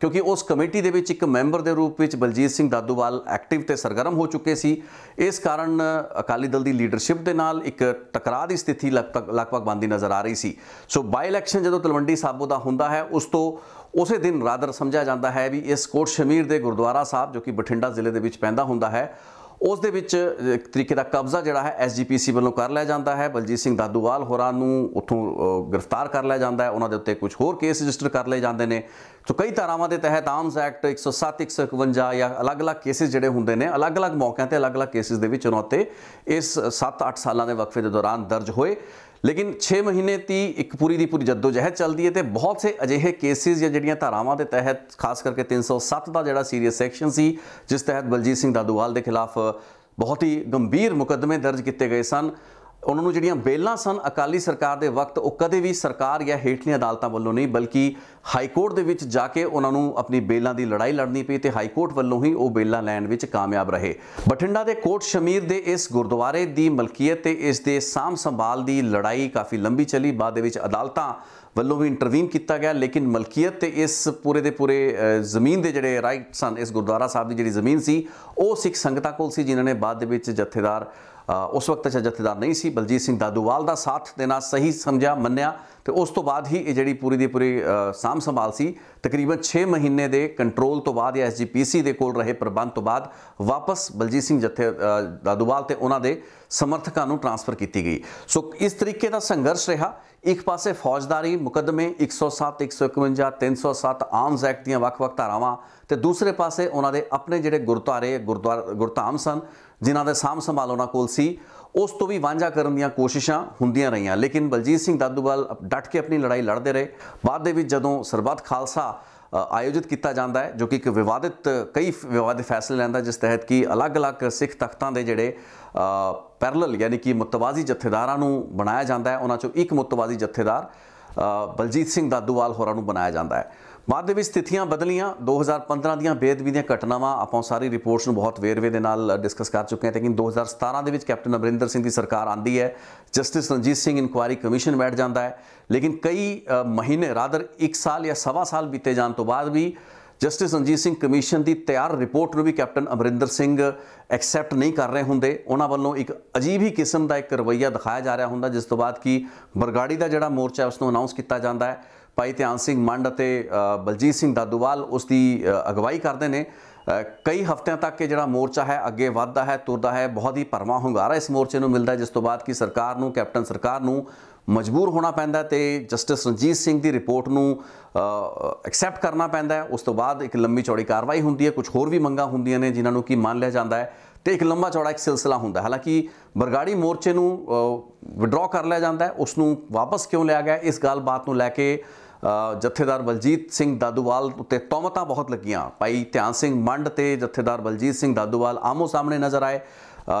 ਕਿਉਂਕਿ ਉਸ ਕਮੇਟੀ ਦੇ ਵਿੱਚ ਇੱਕ ਮੈਂਬਰ ਦੇ ਰੂਪ ਵਿੱਚ ਬਲਜੀਤ ਸਿੰਘ ਦਾਦੂਵਾਲ ਐਕਟਿਵ ਤੇ ਸਰਗਰਮ ਹੋ ਚੁੱਕੇ ਸੀ। ਇਸ ਕਾਰਨ ਅਕਾਲੀ ਦਲ ਦੀ ਲੀਡਰਸ਼ਿਪ ਦੇ ਨਾਲ ਇੱਕ ਟਕਰਾਅ ਦੀ ਸਥਿਤੀ ਲਗਭਗ ਲਗਭਗ ਬਣਦੀ ਨਜ਼ਰ ਆ ਰਹੀ ਸੀ। ਸੋ ਬਾਈ ਇਲੈਕਸ਼ਨ ਜਦੋਂ ਤਲਵੰਡੀ ਸਾਬੋ ਦਾ ਹੁੰਦਾ ਹੈ, ਉਸ ਤੋਂ ਉਸੇ ਦਿਨ ਰਾਦਰ ਸਮਝਿਆ ਜਾਂਦਾ ਹੈ ਵੀ ਇਸ ਕੋਟ ਸ਼ਮੀਰ ਦੇ ਗੁਰਦੁਆਰਾ ਸਾਹਿਬ, ਜੋ ਕਿ ਬਠਿੰਡਾ ਜ਼ਿਲ੍ਹੇ ਦੇ ਵਿੱਚ ਪੈਂਦਾ ਹੁੰਦਾ ਹੈ ਉਸ ਦੇ ਵਿੱਚ ਇੱਕ ਤਰੀਕੇ ਦਾ ਕਬਜ਼ਾ ਜਿਹੜਾ ਹੈ ਐਸਜੀਪੀਸੀ ਵੱਲੋਂ ਕਰ ਲਿਆ ਜਾਂਦਾ ਹੈ। ਬਲਜੀਤ ਸਿੰਘ ਦਾਦੂਵਾਲ ਹੋਰਾਂ ਨੂੰ ਉੱਥੋਂ ਗ੍ਰਿਫਤਾਰ ਕਰ ਲਿਆ ਜਾਂਦਾ ਹੈ। ਉਹਨਾਂ ਦੇ ਉੱਤੇ ਕੁਝ ਹੋਰ ਕੇਸ ਰਜਿਸਟਰ ਕਰ ਲਏ ਜਾਂਦੇ ਨੇ। ਸੋ ਕਈ ਧਾਰਾਵਾਂ ਦੇ ਤਹਿਤ ਆਰਮਸ ਐਕਟ 107 151 ਜਾਂ ਅਲੱਗ-ਅਲੱਗ ਕੇਸਿਸ ਜਿਹੜੇ ਹੁੰਦੇ ਨੇ, ਅਲੱਗ-ਅਲੱਗ ਮੌਕਿਆਂ ਤੇ ਅਲੱਗ-ਅਲੱਗ ਕੇਸਿਸ ਦੇ ਵਿੱਚ ਉਹਨਾਂ ਉੱਤੇ ਇਸ 7-8 ਸਾਲਾਂ ਦੇ ਵਕਫੇ ਦੇ ਦੌਰਾਨ ਦਰਜ ਹੋਏ। ਲੇਕਿਨ 6 ਮਹੀਨੇ ਦੀ ਇੱਕ ਪੂਰੀ ਦੀ ਪੂਰੀ ਜਦੋਜਹਿਦ ਚੱਲਦੀ ਹੈ ਤੇ ਬਹੁਤ ਸੇ ਅਜਿਹੇ ਕੇਸਿਸ ਜਾਂ ਜਿਹੜੀਆਂ ਧਾਰਾਵਾਂ ਦੇ ਤਹਿਤ, ਖਾਸ ਕਰਕੇ 307 ਦਾ ਜਿਹੜਾ ਸੀਰੀਅਸ ਸੈਕਸ਼ਨ ਸੀ, ਜਿਸ ਤਹਿਤ ਬਲਜੀਤ ਸਿੰਘ ਦਾਦੂਵਾਲ ਦੇ ਖਿਲਾਫ ਬਹੁਤ ਹੀ ਗੰਭੀਰ ਮੁਕੱਦਮੇ ਦਰਜ ਕੀਤੇ ਗਏ ਸਨ। ਉਹਨਾਂ ਨੂੰ ਜਿਹੜੀਆਂ ਬੇਲਾਂ ਸਨ, ਅਕਾਲੀ ਸਰਕਾਰ ਦੇ ਵਕਤ ਉਹ ਕਦੇ ਵੀ ਸਰਕਾਰ ਜਾਂ ਹੇਠਲੀਆਂ ਅਦਾਲਤਾਂ ਵੱਲੋਂ ਨਹੀਂ, ਬਲਕਿ ਹਾਈ ਕੋਰਟ ਦੇ ਵਿੱਚ ਜਾ ਕੇ ਉਹਨਾਂ ਨੂੰ ਆਪਣੀ ਬੇਲਾਂ ਦੀ ਲੜਾਈ ਲੜਨੀ ਪਈ ਤੇ ਹਾਈ ਕੋਰਟ ਵੱਲੋਂ ਹੀ ਉਹ ਬੇਲਾਂ ਲੈਣ ਵਿੱਚ ਕਾਮਯਾਬ ਰਹੇ। ਬਠਿੰਡਾ ਦੇ ਕੋਟ ਸ਼ਮੀਰ ਦੇ ਇਸ ਗੁਰਦੁਆਰੇ ਦੀ ਮਲਕੀਅਤ ਤੇ ਇਸ ਦੇ ਸਾਂਭ ਸੰਭਾਲ ਦੀ ਲੜਾਈ ਕਾਫੀ ਲੰਬੀ ਚੱਲੀ। ਬਾਅਦ ਦੇ ਵਿੱਚ ਅਦਾਲਤਾਂ ਵੱਲੋਂ ਵੀ ਇੰਟਰਵੀਨ ਕੀਤਾ ਗਿਆ, ਲੇਕਿਨ ਮਲਕੀਅਤ ਤੇ ਇਸ ਪੂਰੇ ਦੇ ਪੂਰੇ ਜ਼ਮੀਨ ਦੇ ਜਿਹੜੇ ਰਾਈਟ ਸਨ, ਇਸ ਗੁਰਦੁਆਰਾ ਸਾਹਿਬ ਦੀ ਜਿਹੜੀ ਜ਼ਮੀਨ ਸੀ, ਉਹ ਸਿੱਖ ਸੰਗਤਾਂ ਕੋਲ ਸੀ, ਜਿਨ੍ਹਾਂ ਨੇ ਬਾਅਦ ਦੇ ਵਿੱਚ ਜਥੇਦਾਰ ਉਸ ਵਕਤ ਚ ਜਥੇਦਾਰ ਨਹੀਂ ਸੀ, ਬਲਜੀਤ ਸਿੰਘ ਦਾਦੂਵਾਲ ਦਾ ਸਾਥ ਦੇਣਾ ਸਹੀ ਸਮਝਿਆ, ਮੰਨਿਆ। ਤੇ ਉਸ ਤੋਂ ਬਾਅਦ ਹੀ ਇਹ ਜਿਹੜੀ ਪੂਰੀ ਦੀ ਪੂਰੀ ਅ, ਸਾਂਭ ਸੰਭਾਲ ਸੀ ਤਕਰੀਬਨ 6 ਮਹੀਨੇ ਦੇ ਕੰਟਰੋਲ ਤੋਂ ਬਾਅਦ ਜਾਂ ਐਸਜੀਪੀਸੀ ਦੇ ਕੋਲ ਰਹੇ ਪ੍ਰਬੰਧ ਤੋਂ ਬਾਅਦ ਵਾਪਸ ਬਲਜੀਤ ਸਿੰਘ ਜੱਥੇ ਦਾਦੂਵਾਲ ਤੇ ਉਹਨਾਂ ਦੇ ਸਮਰਥਕਾਂ ਨੂੰ ਟਰਾਂਸਫਰ ਕੀਤੀ ਗਈ। ਸੋ ਇਸ ਤਰੀਕੇ ਦਾ ਸੰਘਰਸ਼ ਰਿਹਾ। ਇੱਕ ਪਾਸੇ ਫੌਜਦਾਰੀ ਮੁਕੱਦਮੇ 107 151 307 ਆਰਮਸ ਐਕਟ ਦੀਆਂ ਵੱਖ-ਵੱਖ ਧਾਰਾਵਾਂ ਤੇ ਦੂਸਰੇ ਪਾਸੇ ਉਹਨਾਂ ਦੇ ਆਪਣੇ ਜਿਹੜੇ ਗੁਰਦੁਆਰੇ ਗੁਰਦੁਆਰਾ ਗੁਰਧਾਮ ਸਨ ਜਿਨ੍ਹਾਂ ਦੇ ਸਾਂਭ ਸੰਭਾਲ ਉਹਨਾਂ ਕੋਲ ਸੀ। ਉਸ ਤੋਂ ਵੀ ਵਾਂਝਾ ਕਰਨ ਦੀਆਂ ਕੋਸ਼ਿਸ਼ਾਂ ਹੁੰਦੀਆਂ ਰਹੀਆਂ। ਲੇਕਿਨ ਬਲਜੀਤ ਸਿੰਘ ਦਾਦੂਵਾਲ ਡਟ ਕੇ ਆਪਣੀ ਲੜਾਈ ਲੜਦੇ ਰਹੇ। ਬਾਅਦ ਦੇ ਵਿੱਚ ਜਦੋਂ ਸਰਬੱਤ ਖਾਲਸਾ ਆਯੋਜਿਤ ਕੀਤਾ ਜਾਂਦਾ ਹੈ, ਜੋ ਕਿ ਇੱਕ ਵਿਵਾਦਿਤ, ਕਈ ਵਿਵਾਦਿਤ ਫੈਸਲੇ ਲੈਂਦਾ ਜਿਸ ਤਹਿਤ ਕਿ ਅਲੱਗ-ਅਲੱਗ ਸਿੱਖ ਤਖਤਾਂ ਦੇ ਜਿਹੜੇ ਪੈਰਲਲ ਯਾਨੀ ਕਿ ਮੁਤਵਾਜ਼ੀ ਜਥੇਦਾਰਾਂ ਨੂੰ ਬਣਾਇਆ ਜਾਂਦਾ ਹੈ, ਉਹਨਾਂ ਚੋਂ ਇੱਕ ਮੁਤਵਾਜ਼ੀ ਜਥੇਦਾਰ ਬਲਜੀਤ ਸਿੰਘ ਦਾਦੂਵਾਲ ਹੋਰਾਂ ਨੂੰ ਬਣਾਇਆ ਜਾਂਦਾ ਹੈ। ਬਾਅਦ ਦੇ ਵਿੱਚ ਸਥਿਤੀਆਂ ਬਦਲੀਆਂ 2015 ਦੀਆਂ ਬੇਅਦਬੀ ਦੀਆਂ ਘਟਨਾਵਾਂ, ਆਪਾਂ ਸਾਰੀ ਰਿਪੋਰਟਸ ਨੂੰ ਬਹੁਤ ਵੇਰਵੇ ਦੇ ਨਾਲ ਡਿਸਕਸ ਕਰ ਚੁੱਕੇ ਹਾਂ, ਲੇਕਿਨ 2017 ਦੇ ਵਿੱਚ ਕੈਪਟਨ ਅਮਰਿੰਦਰ ਸਿੰਘ ਦੀ ਸਰਕਾਰ ਆਂਦੀ ਹੈ, justice Ranjit Singh inquiry commission ਬੈਠ ਜਾਂਦਾ ਹੈ, ਲੇਕਿਨ ਕਈ ਮਹੀਨੇ ਰਾਦਰ 1 ਸਾਲ ਜਾਂ ਸਵਾ ਸਾਲ ਬੀਤੇ ਜਾਣ ਤੋਂ ਬਾਅਦ ਵੀ ਜਸਟਿਸ ਰਣਜੀਤ ਸਿੰਘ ਕਮਿਸ਼ਨ ਦੀ ਤਿਆਰ ਰਿਪੋਰਟ ਨੂੰ ਵੀ ਕੈਪਟਨ ਅਮਰਿੰਦਰ ਸਿੰਘ ਐਕਸੈਪਟ ਨਹੀਂ ਕਰ ਰਹੇ ਹੁੰਦੇ, ਉਹਨਾਂ ਵੱਲੋਂ ਇੱਕ ਅਜੀਬ ਹੀ ਕਿਸਮ ਦਾ ਇੱਕ ਰਵੱਈਆ ਦਿਖਾਇਆ ਜਾ ਰਿਹਾ ਹੁੰਦਾ, ਜਿਸ ਤੋਂ ਬਾਅਦ ਕਿ ਬਰਗਾੜੀ ਦਾ ਜਿਹੜਾ ਮੋਰਚਾ ਹੈ ਉਸ ਨੂੰ ਅਨਾਉਂਸ ਕੀਤਾ ਜਾਂਦਾ ਹੈ। ਭਾਈ ਧਿਆਨ ਸਿੰਘ ਮੰਡ ਅਤੇ ਬਲਜੀਤ ਸਿੰਘ ਦਾਦੂਵਾਲ ਉਸ ਦੀ ਅਗਵਾਈ ਕਰਦੇ ਨੇ। ਕਈ ਹਫ਼ਤਿਆਂ ਤੱਕ ਇਹ ਜਿਹੜਾ ਮੋਰਚਾ ਹੈ, ਅੱਗੇ ਵੱਧਦਾ ਹੈ, ਤੁਰਦਾ ਹੈ, ਬਹੁਤ ਹੀ ਭਰਵਾਂ ਹੁੰਗਾਰਾ ਇਸ ਮੋਰਚੇ ਨੂੰ ਮਿਲਦਾ ਜਿਸ ਤੋਂ ਬਾਅਦ ਕਿ ਸਰਕਾਰ ਨੂੰ, ਕੈਪਟਨ ਸਰਕਾਰ ਨੂੰ ਮਜਬੂਰ ਹੋਣਾ ਪੈਂਦਾ ਹੈ ਤੇ ਜਸਟਿਸ ਰਣਜੀਤ ਸਿੰਘ ਦੀ ਰਿਪੋਰਟ ਨੂੰ ਐਕਸੈਪਟ ਕਰਨਾ ਪੈਂਦਾ ਉਸ ਤੋਂ ਬਾਅਦ ਇੱਕ ਲੰਮੀ ਚੌੜੀ ਕਾਰਵਾਈ ਹੁੰਦੀ ਹੈ, ਕੁਝ ਹੋਰ ਵੀ ਮੰਗਾਂ ਹੁੰਦੀਆਂ ਨੇ, ਜਿਨ੍ਹਾਂ ਨੂੰ ਕੀ ਮੰਨ ਲਿਆ ਜਾਂਦਾ ਹੈ। ਤੇ ਇੱਕ ਲੰਬਾ ਚੌੜਾ ਇੱਕ ਸਿਲਸਿਲਾ ਹੁੰਦਾ ਹਾਲਾਂਕਿ ਬਰਗਾੜੀ ਮੋਰਚੇ ਨੂੰ ਵਿਡਰਾਅ ਕਰ ਲਿਆ ਜਾਂਦਾ ਹੈ। ਉਸ ਨੂੰ ਵਾਪਸ ਕਿਉਂ ਲਿਆ ਗਿਆ? ਇਸ ਗੱਲਬਾਤ ਨੂੰ ਲੈ ਕੇ ਅ, ਜਥੇਦਾਰ ਬਲਜੀਤ ਸਿੰਘ ਦਾਦੂਵਾਲ ਉੱਤੇ ਤੌਮਤਾਂ ਬਹੁਤ ਲੱਗੀਆਂ। ਭਾਈ ਧਿਆਨ ਸਿੰਘ ਮੰਡ ਤੇ ਜਥੇਦਾਰ ਬਲਜੀਤ ਸਿੰਘ ਦਾਦੂਵਾਲ ਆਮੋ ਸਾਹਮਣੇ ਨਜ਼ਰ ਆਏ।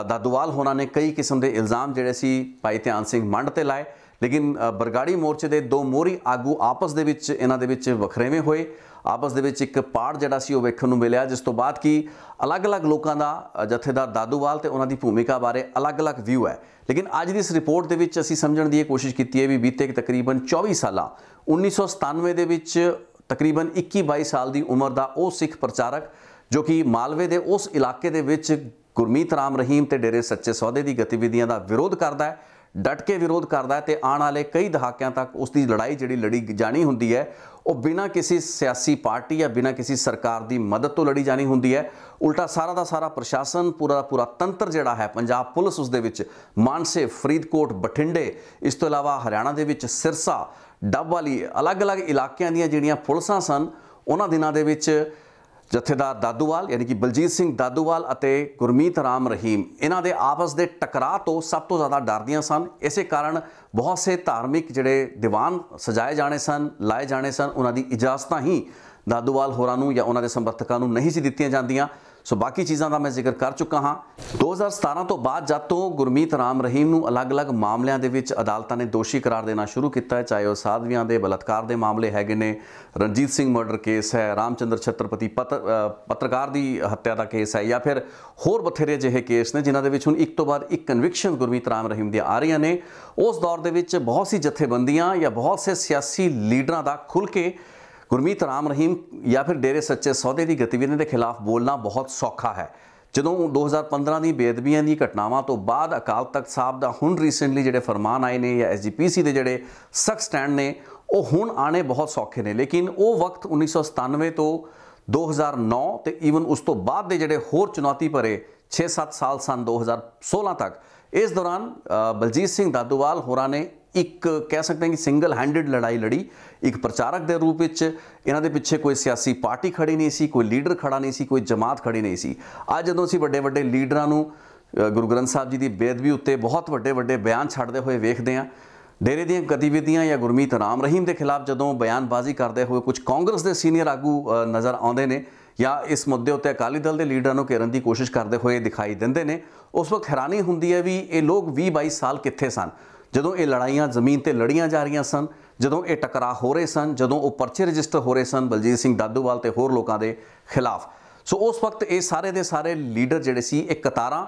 ਦਾਦੂਵਾਲ ਹੋਣਾ ਨੇ ਕਈ ਕਿਸਮ ਦੇ ਇਲਜ਼ਾਮ ਜਿਹੜੇ ਸੀ ਭਾਈ ਧਿਆਨ ਸਿੰਘ ਮੰਡ ਤੇ ਲਾਏ। ਲੇਕਿਨ ਬਰਗਾੜੀ ਮੋਰਚੇ ਦੇ ਦੋ ਮੋਹਰੀ ਆਗੂ ਆਪਸ ਦੇ ਵਿੱਚ, ਇਹਨਾਂ ਦੇ ਵਿੱਚ ਵਖਰੇਵੇਂ ਹੋਏ। ਆਪਸ ਦੇ ਵਿੱਚ ਇੱਕ ਪਾੜ ਜਿਹੜਾ ਸੀ, ਉਹ ਵੇਖਣ ਨੂੰ ਮਿਲਿਆ, ਜਿਸ ਤੋਂ ਬਾਅਦ ਕਿ ਅਲੱਗ-ਅਲੱਗ ਲੋਕਾਂ ਦਾ ਜਥੇਦਾਰ ਦਾਦੂਵਾਲ ਤੇ ਉਹਨਾਂ ਦੀ ਭੂਮਿਕਾ ਬਾਰੇ ਅਲੱਗ-ਅਲੱਗ ਵਿਊ ਹੈ। ਲੇਕਿਨ ਅੱਜ ਦੀ ਇਸ ਰਿਪੋਰਟ ਦੇ ਵਿੱਚ ਅਸੀਂ ਸਮਝਣ ਦੀ ਇਹ ਕੋਸ਼ਿਸ਼ ਕੀਤੀ ਹੈ ਵੀ ਬੀਤੇ ਕਿ ਤਕਰੀਬਨ 24 ਸਾਲਾਂ 1997 ਦੇ ਵਿੱਚ ਤਕਰੀਬਨ 21-22 ਸਾਲ ਦੀ ਉਮਰ ਦਾ ਉਹ ਸਿੱਖ ਪ੍ਰਚਾਰਕ, ਜੋ ਕਿ ਮਾਲਵੇ ਦੇ ਉਸ ਇਲਾਕੇ ਦੇ ਵਿੱਚ ਗੁਰਮੀਤ ਰਾਮ ਰਹੀਮ ਤੇ ਡੇਰੇ ਸੱਚੇ ਸੌਦੇ ਦੀ ਗਤੀਵਿਧੀਆਂ ਦਾ ਵਿਰੋਧ ਕਰਦਾ ਹੈ ਡਟ ਕੇ ਵਿਰੋਧ ਕਰਦਾ ਹੈ ਤੇ ਆਉਣ ਵਾਲੇ ਕਈ ਦਹਾਕਿਆਂ ਤੱਕ ਉਸ ਦੀ ਲੜਾਈ ਜਿਹੜੀ ਲੜੀ ਜਾਣੀ ਹੁੰਦੀ ਹੈ, ਉਹ ਬਿਨਾਂ ਕਿਸੇ ਸਿਆਸੀ ਪਾਰਟੀ ਜਾਂ ਬਿਨਾਂ ਕਿਸੇ ਸਰਕਾਰ ਦੀ ਮਦਦ ਤੋਂ ਲੜੀ ਜਾਣੀ ਹੁੰਦੀ ਹੈ। ਉਲਟਾ ਸਾਰਾ ਦਾ ਸਾਰਾ ਪ੍ਰਸ਼ਾਸਨ, ਪੂਰਾ ਦਾ ਪੂਰਾ ਤੰਤਰ ਜਿਹੜਾ ਹੈ, ਪੰਜਾਬ ਪੁਲਿਸ ਉਸ ਦੇ ਵਿੱਚ ਮਾਨਸੇ, ਫਰੀਦਕੋਟ, ਬਠਿੰਡੇ, ਇਸ ਤੋਂ ਇਲਾਵਾ ਹਰਿਆਣਾ ਦੇ ਵਿੱਚ ਸਿਰਸਾ, ਡੱਬ ਵਾਲੀ ਅਲੱਗ-ਅਲੱਗ ਇਲਾਕਿਆਂ ਦੀਆਂ ਜਿਹੜੀਆਂ ਪੁਲਿਸਾਂ ਸਨ, ਉਹਨਾਂ ਦਿਨਾਂ ਦੇ ਵਿੱਚ ਜਥੇਦਾਰ ਦਾਦੂਵਾਲ, ਯਾਨੀ ਕਿ ਬਲਜੀਤ ਸਿੰਘ ਦਾਦੂਵਾਲ ਅਤੇ ਗੁਰਮੀਤ ਰਾਮ ਰਹੀਮ, ਇਹਨਾਂ ਦੇ ਆਪਸ ਦੇ ਟਕਰਾਅ ਤੋਂ ਸਭ ਤੋਂ ਜ਼ਿਆਦਾ ਡਰਦੀਆਂ ਸਨ। ਇਸੇ ਕਾਰਨ ਬਹੁਤ ਸੇ ਧਾਰਮਿਕ ਜਿਹੜੇ ਦੀਵਾਨ ਸਜਾਏ ਜਾਣੇ ਸਨ, ਲਾਏ ਜਾਣੇ ਸਨ, ਉਹਨਾਂ ਦੀ ਇਜਾਜ਼ਤਾਂ ਹੀ ਦਾਦੂਵਾਲ ਹੋਰਾਂ ਨੂੰ ਜਾਂ ਉਹਨਾਂ ਦੇ ਸਮਰਥਕਾਂ ਨੂੰ ਨਹੀਂ ਸੀ ਦਿੱਤੀਆਂ ਜਾਂਦੀਆਂ। ਸੋ ਬਾਕੀ ਚੀਜ਼ਾਂ ਦਾ ਮੈਂ ਜ਼ਿਕਰ ਕਰ ਚੁੱਕਾ ਹਾਂ। 2017 ਤੋਂ ਬਾਅਦ ਜਦ ਤੋਂ ਗੁਰਮੀਤ ਰਾਮ ਰਹੀਮ ਨੂੰ ਅਲੱਗ-ਅਲੱਗ ਮਾਮਲਿਆਂ ਦੇ ਵਿੱਚ ਅਦਾਲਤਾਂ ਨੇ ਦੋਸ਼ੀ ਕਰਾਰ ਦੇਣਾ ਸ਼ੁਰੂ ਕੀਤਾ ਹੈ, ਚਾਹੇ ਉਹ ਸਾਧਵੀਆਂ ਦੇ ਬਲਤਕਾਰ ਦੇ ਮਾਮਲੇ ਹੈਗੇ ਨੇ, ਰਣਜੀਤ ਸਿੰਘ ਮਰਡਰ ਕੇਸ ਹੈ, ਰਾਮਚੰਦਰ ਛਤਰਪਤੀ ਪੱਤਰਕਾਰ ਦੀ ਹੱਤਿਆ ਦਾ ਕੇਸ ਹੈ, ਜਾਂ ਫਿਰ ਹੋਰ ਬਥੇਰੇ ਜਿਹੇ ਕੇਸ ਨੇ, ਜਿਨ੍ਹਾਂ ਦੇ ਵਿੱਚ ਹੁਣ ਇੱਕ ਤੋਂ ਬਾਅਦ ਇੱਕ ਕਨਵਿਕਸ਼ਨ ਗੁਰਮੀਤ ਰਾਮ ਰਹੀਮ ਦੀਆਂ ਆ ਰਹੀਆਂ ਨੇ। ਉਸ ਦੌਰ ਦੇ ਵਿੱਚ ਬਹੁਤ ਸੀ ਜਥੇਬੰਦੀਆਂ ਜਾਂ ਬਹੁਤ ਸੇ ਸਿਆਸੀ ਲੀਡਰਾਂ ਦਾ ਖੁੱਲ ਕੇ ਗੁਰਮੀਤ ਰਾਮ ਰਹੀਮ ਜਾਂ ਫਿਰ ਡੇਰੇ ਸੱਚੇ ਸੌਦੇ ਦੀ ਗਤੀਵਿਧੀਆਂ ਦੇ ਖਿਲਾਫ ਬੋਲਣਾ ਬਹੁਤ ਸੌਖਾ ਹੈ। ਜਦੋਂ 2015 ਦੀ ਬੇਅਦਬੀਆਂ ਦੀ ਘਟਨਾਵਾਂ ਤੋਂ ਬਾਅਦ ਅਕਾਲ ਤਖਤ ਸਾਹਿਬ ਦਾ ਹੁਣ ਰੀਸੈਂਟਲੀ ਜਿਹੜੇ ਫਰਮਾਨ ਆਏ ਨੇ ਜਾਂ ਐਸਜੀਪੀਸੀ ਦੇ ਜਿਹੜੇ ਸਖਤ ਸਟੈਂਡ ਨੇ, ਉਹ ਹੁਣ ਆਣੇ ਬਹੁਤ ਸੌਖੇ ਨੇ। ਲੇਕਿਨ ਉਹ ਵਕਤ 1997 ਤੋਂ 2009 ਤੇ ਈਵਨ ਉਸ ਤੋਂ ਬਾਅਦ ਦੇ ਜਿਹੜੇ ਹੋਰ ਚੁਣੌਤੀ ਭਰੇ 6-7 ਸਾਲ ਸਨ 2016 ਤੱਕ, ਇਸ ਦੌਰਾਨ ਬਲਜੀਤ ਸਿੰਘ ਦਾਦੂਵਾਲ ਹੋਰਾਂ ਨੇ ਇੱਕ ਕਹਿ ਸਕਦੇ ਹਾਂ ਕਿ ਸਿੰਗਲ ਹੈਂਡਡ ਲੜਾਈ ਲੜੀ, ਇੱਕ ਪ੍ਰਚਾਰਕ ਦੇ ਰੂਪ ਵਿੱਚ। ਇਹਨਾਂ ਦੇ ਪਿੱਛੇ ਕੋਈ ਸਿਆਸੀ ਪਾਰਟੀ ਖੜੀ ਨਹੀਂ ਸੀ, ਕੋਈ ਲੀਡਰ ਖੜਾ ਨਹੀਂ ਸੀ, ਕੋਈ ਜਮਾਤ ਖੜੀ ਨਹੀਂ ਸੀ। ਅੱਜ ਜਦੋਂ ਅਸੀਂ ਵੱਡੇ ਵੱਡੇ ਲੀਡਰਾਂ ਨੂੰ ਗੁਰੂ ਗ੍ਰੰਥ ਸਾਹਿਬ ਜੀ ਦੀ ਬੇਅਦਬੀ ਉੱਤੇ ਬਹੁਤ ਵੱਡੇ ਵੱਡੇ ਬਿਆਨ ਛੱਡਦੇ ਹੋਏ ਵੇਖਦੇ ਹਾਂ, ਡੇਰੇ ਦੀਆਂ ਗਤੀਵਿਧੀਆਂ ਜਾਂ ਗੁਰਮੀਤ ਰਾਮ ਰਹੀਮ ਦੇ ਖਿਲਾਫ ਜਦੋਂ ਬਿਆਨਬਾਜ਼ੀ ਕਰਦੇ ਹੋਏ ਕੁਝ ਕਾਂਗਰਸ ਦੇ ਸੀਨੀਅਰ ਆਗੂ ਨਜ਼ਰ ਆਉਂਦੇ ਨੇ ਜਾਂ ਇਸ ਮੁੱਦੇ ਉੱਤੇ ਅਕਾਲੀ ਦਲ ਦੇ ਲੀਡਰਾਂ ਨੂੰ ਘੇਰਨ ਦੀ ਕੋਸ਼ਿਸ਼ ਕਰਦੇ ਹੋਏ ਦਿਖਾਈ ਦਿੰਦੇ ਨੇ, ਉਸ ਵਕਤ ਹੈਰਾਨੀ ਹੁੰਦੀ ਹੈ ਵੀ ਇਹ ਲੋਕ 20 22 ਸਾਲ ਕਿੱਥੇ ਸਨ? ਜਦੋਂ ਇਹ ਲੜਾਈਆਂ ਜ਼ਮੀਨ ਤੇ ਲੜੀਆਂ ਜਾ ਰਹੀਆਂ ਸਨ, ਜਦੋਂ ਇਹ ਟਕਰਾਅ ਹੋ ਰਹੇ ਸਨ, ਜਦੋਂ ਉਹ ਪਰਚੇ ਰਜਿਸਟਰ ਹੋ ਰਹੇ ਸਨ ਬਲਜੀਤ ਸਿੰਘ ਦਾਦੂਵਾਲ ਤੇ ਹੋਰ ਲੋਕਾਂ ਦੇ ਖਿਲਾਫ। ਸੋ ਉਸ ਵਕਤ ਇਹ ਸਾਰੇ ਦੇ ਸਾਰੇ ਲੀਡਰ ਜਿਹੜੇ ਸੀ, ਇਹ ਕਤਾਰਾਂ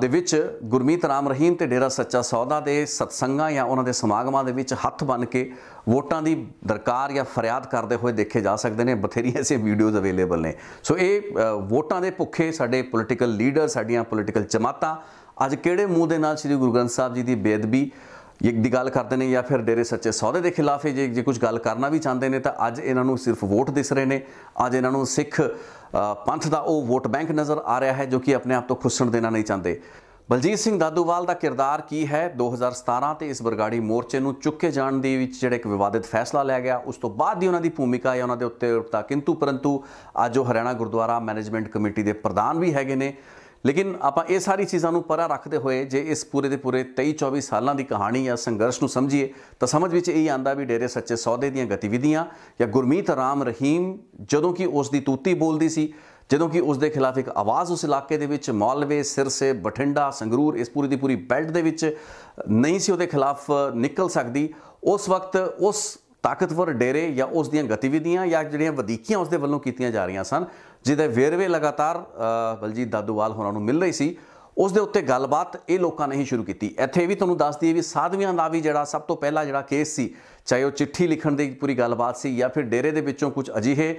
ਦੇ ਵਿੱਚ ਗੁਰਮੀਤ ਰਾਮ ਰਹੀਮ ਤੇ ਡੇਰਾ ਸੱਚਾ ਸੌਦਾ ਦੇ ਸਤਸੰਗਾਂ ਜਾਂ ਉਹਨਾਂ ਦੇ ਸਮਾਗਮਾਂ ਦੇ ਵਿੱਚ ਹੱਥ ਬੰਨ ਕੇ ਵੋਟਾਂ ਦੀ ਦਰਕਾਰ ਜਾਂ ਫਰਿਆਦ ਕਰਦੇ ਹੋਏ ਦੇਖੇ ਜਾ ਸਕਦੇ ਨੇ ਬਥੇਰੀ ਐਸੇ ਵੀਡੀਓਜ਼ ਅਵੇਲੇਬਲ ਨੇ। ਸੋ ਇਹ ਵੋਟਾਂ ਦੇ ਭੁੱਖੇ ਸਾਡੇ ਪੋਲੀਟੀਕਲ ਲੀਡਰ ਸਾਡੀਆਂ ਪੋਲੀਟੀਕਲ ਜਮਾਤਾਂ ਅੱਜ ਕਿਹੜੇ ਮੂੰਹ ਦੇ ਨਾਲ ਸ੍ਰੀ ਗੁਰੂ ਗ੍ਰੰਥ ਸਾਹਿਬ ਜੀ ਦੀ ਬੇਅਦਬੀ ਇੱਕ ਦੀ ਗੱਲ ਕਰਦੇ ਨੇ ਜਾਂ ਫਿਰ ਡੇਰੇ ਸੱਚੇ ਸੌਦੇ ਦੇ ਖਿਲਾਫ ਜੇ ਜੇ ਕੁਝ ਗੱਲ ਕਰਨਾ ਵੀ ਚਾਹੁੰਦੇ ਨੇ ਤਾਂ ਅੱਜ ਇਹਨਾਂ ਨੂੰ ਸਿਰਫ ਵੋਟ ਦਿਸ ਰਹੇ ਨੇ। ਅੱਜ ਇਹਨਾਂ ਨੂੰ ਸਿੱਖ ਪੰਥ ਦਾ ਉਹ ਵੋਟ ਬੈਂਕ ਨਜ਼ਰ ਆ ਰਿਹਾ ਹੈ ਜੋ ਕਿ ਆਪਣੇ ਆਪ ਤੋਂ ਖੁੱਸਣ ਦੇਣਾ ਨਹੀਂ ਚਾਹੁੰਦੇ। ਬਲਜੀਤ ਸਿੰਘ ਦਾਦੂਵਾਲ ਦਾ ਕਿਰਦਾਰ ਕੀ ਹੈ? 2017 ਤੇ ਇਸ ਬਰਗਾੜੀ ਮੋਰਚੇ ਨੂੰ ਚੁੱਕੇ ਜਾਣ ਦੇ ਵਿੱਚ ਜਿਹੜਾ ਇੱਕ ਵਿਵਾਦਿਤ ਫੈਸਲਾ ਲਿਆ ਗਿਆ, ਉਸ ਤੋਂ ਬਾਅਦ ਦੀ ਉਹਨਾਂ ਦੀ ਭੂਮਿਕਾ ਹੈ ਉਹਨਾਂ ਦੇ ਉੱਤੇ ਉਰਤਾ ਕਿੰਤੂ ਪਰੰਤੂ ਅੱਜ ਉਹ ਹਰਿਆਣਾ ਗੁਰਦੁਆਰਾ ਮੈਨੇਜਮੈਂਟ ਕਮੇਟੀ ਦੇ ਪ੍ਰਧਾਨ ਵੀ ਹੈਗੇ ਨੇ। ਲੇਕਿਨ ਆਪਾਂ ਇਹ ਸਾਰੀ ਚੀਜ਼ਾਂ ਨੂੰ ਪਰਾ ਰੱਖਦੇ ਹੋਏ ਜੇ ਇਸ ਪੂਰੇ ਦੇ ਪੂਰੇ 23 24 ਸਾਲਾਂ ਦੀ ਕਹਾਣੀ ਜਾਂ ਸੰਘਰਸ਼ ਨੂੰ ਸਮਝੀਏ, ਤਾਂ ਸਮਝ ਵਿੱਚ ਇਹ ਆਂਦਾ ਵੀ ਡੇਰੇ ਸੱਚੇ ਸੌਦੇ ਦੀਆਂ ਗਤੀਵਿਧੀਆਂ ਜਾਂ ਗੁਰਮੀਤ ਰਾਮ ਰਹੀਮ ਜਦੋਂ ਕਿ ਉਸ ਦੀ ਤੂਤੀ ਬੋਲਦੀ ਸੀ, ਜਦੋਂ ਕਿ ਉਸ ਦੇ ਖਿਲਾਫ ਇੱਕ ਆਵਾਜ਼ ਉਸ ਇਲਾਕੇ ਦੇ ਵਿੱਚ ਮੌਲਵੇ, ਸਿਰਸੇ, ਬਠਿੰਡਾ, ਸੰਗਰੂਰ, ਇਸ ਪੂਰੀ ਦੀ ਪੂਰੀ ਬੈਲਟ ਦੇ ਵਿੱਚ ਨਹੀਂ ਸੀ ਉਹਦੇ ਖਿਲਾਫ ਨਿਕਲ ਸਕਦੀ, ਉਸ ਵਕਤ ਉਸ ਤਾਕਤਵਰ ਡੇਰੇ ਜਾਂ ਉਸ ਦੀਆਂ ਗਤੀਵਿਧੀਆਂ ਜਾਂ ਜਿਹੜੀਆਂ ਵਧੀਕੀਆਂ ਉਸ ਦੇ ਵੱਲੋਂ ਕੀਤੀਆਂ ਜਾ ਰਹੀਆਂ ਸਨ ਜਿਹਦੇ ਵੇਰਵੇ ਲਗਾਤਾਰ ਬਲਜੀਤ ਦਾਦੂਵਾਲ ਹੋਰਾਂ ਨੂੰ ਮਿਲ ਰਹੀ ਸੀ, ਉਸ ਦੇ ਉੱਤੇ ਗੱਲਬਾਤ ਇਹ ਲੋਕਾਂ ਨੇ ਹੀ ਸ਼ੁਰੂ ਕੀਤੀ। ਇੱਥੇ ਵੀ ਤੁਹਾਨੂੰ ਦੱਸ ਦਈਏ ਵੀ ਸਾਧਵੀਆਂ ਦਾ ਵੀ ਜਿਹੜਾ ਸਭ ਤੋਂ ਪਹਿਲਾ ਜਿਹੜਾ ਕੇਸ ਸੀ, ਚਾਹੇ ਉਹ ਚਿੱਠੀ ਲਿਖਣ ਦੀ ਪੂਰੀ ਗੱਲਬਾਤ ਸੀ ਜਾਂ ਫਿਰ ਡੇਰੇ ਦੇ ਵਿੱਚੋਂ ਕੁਝ ਅਜਿਹੇ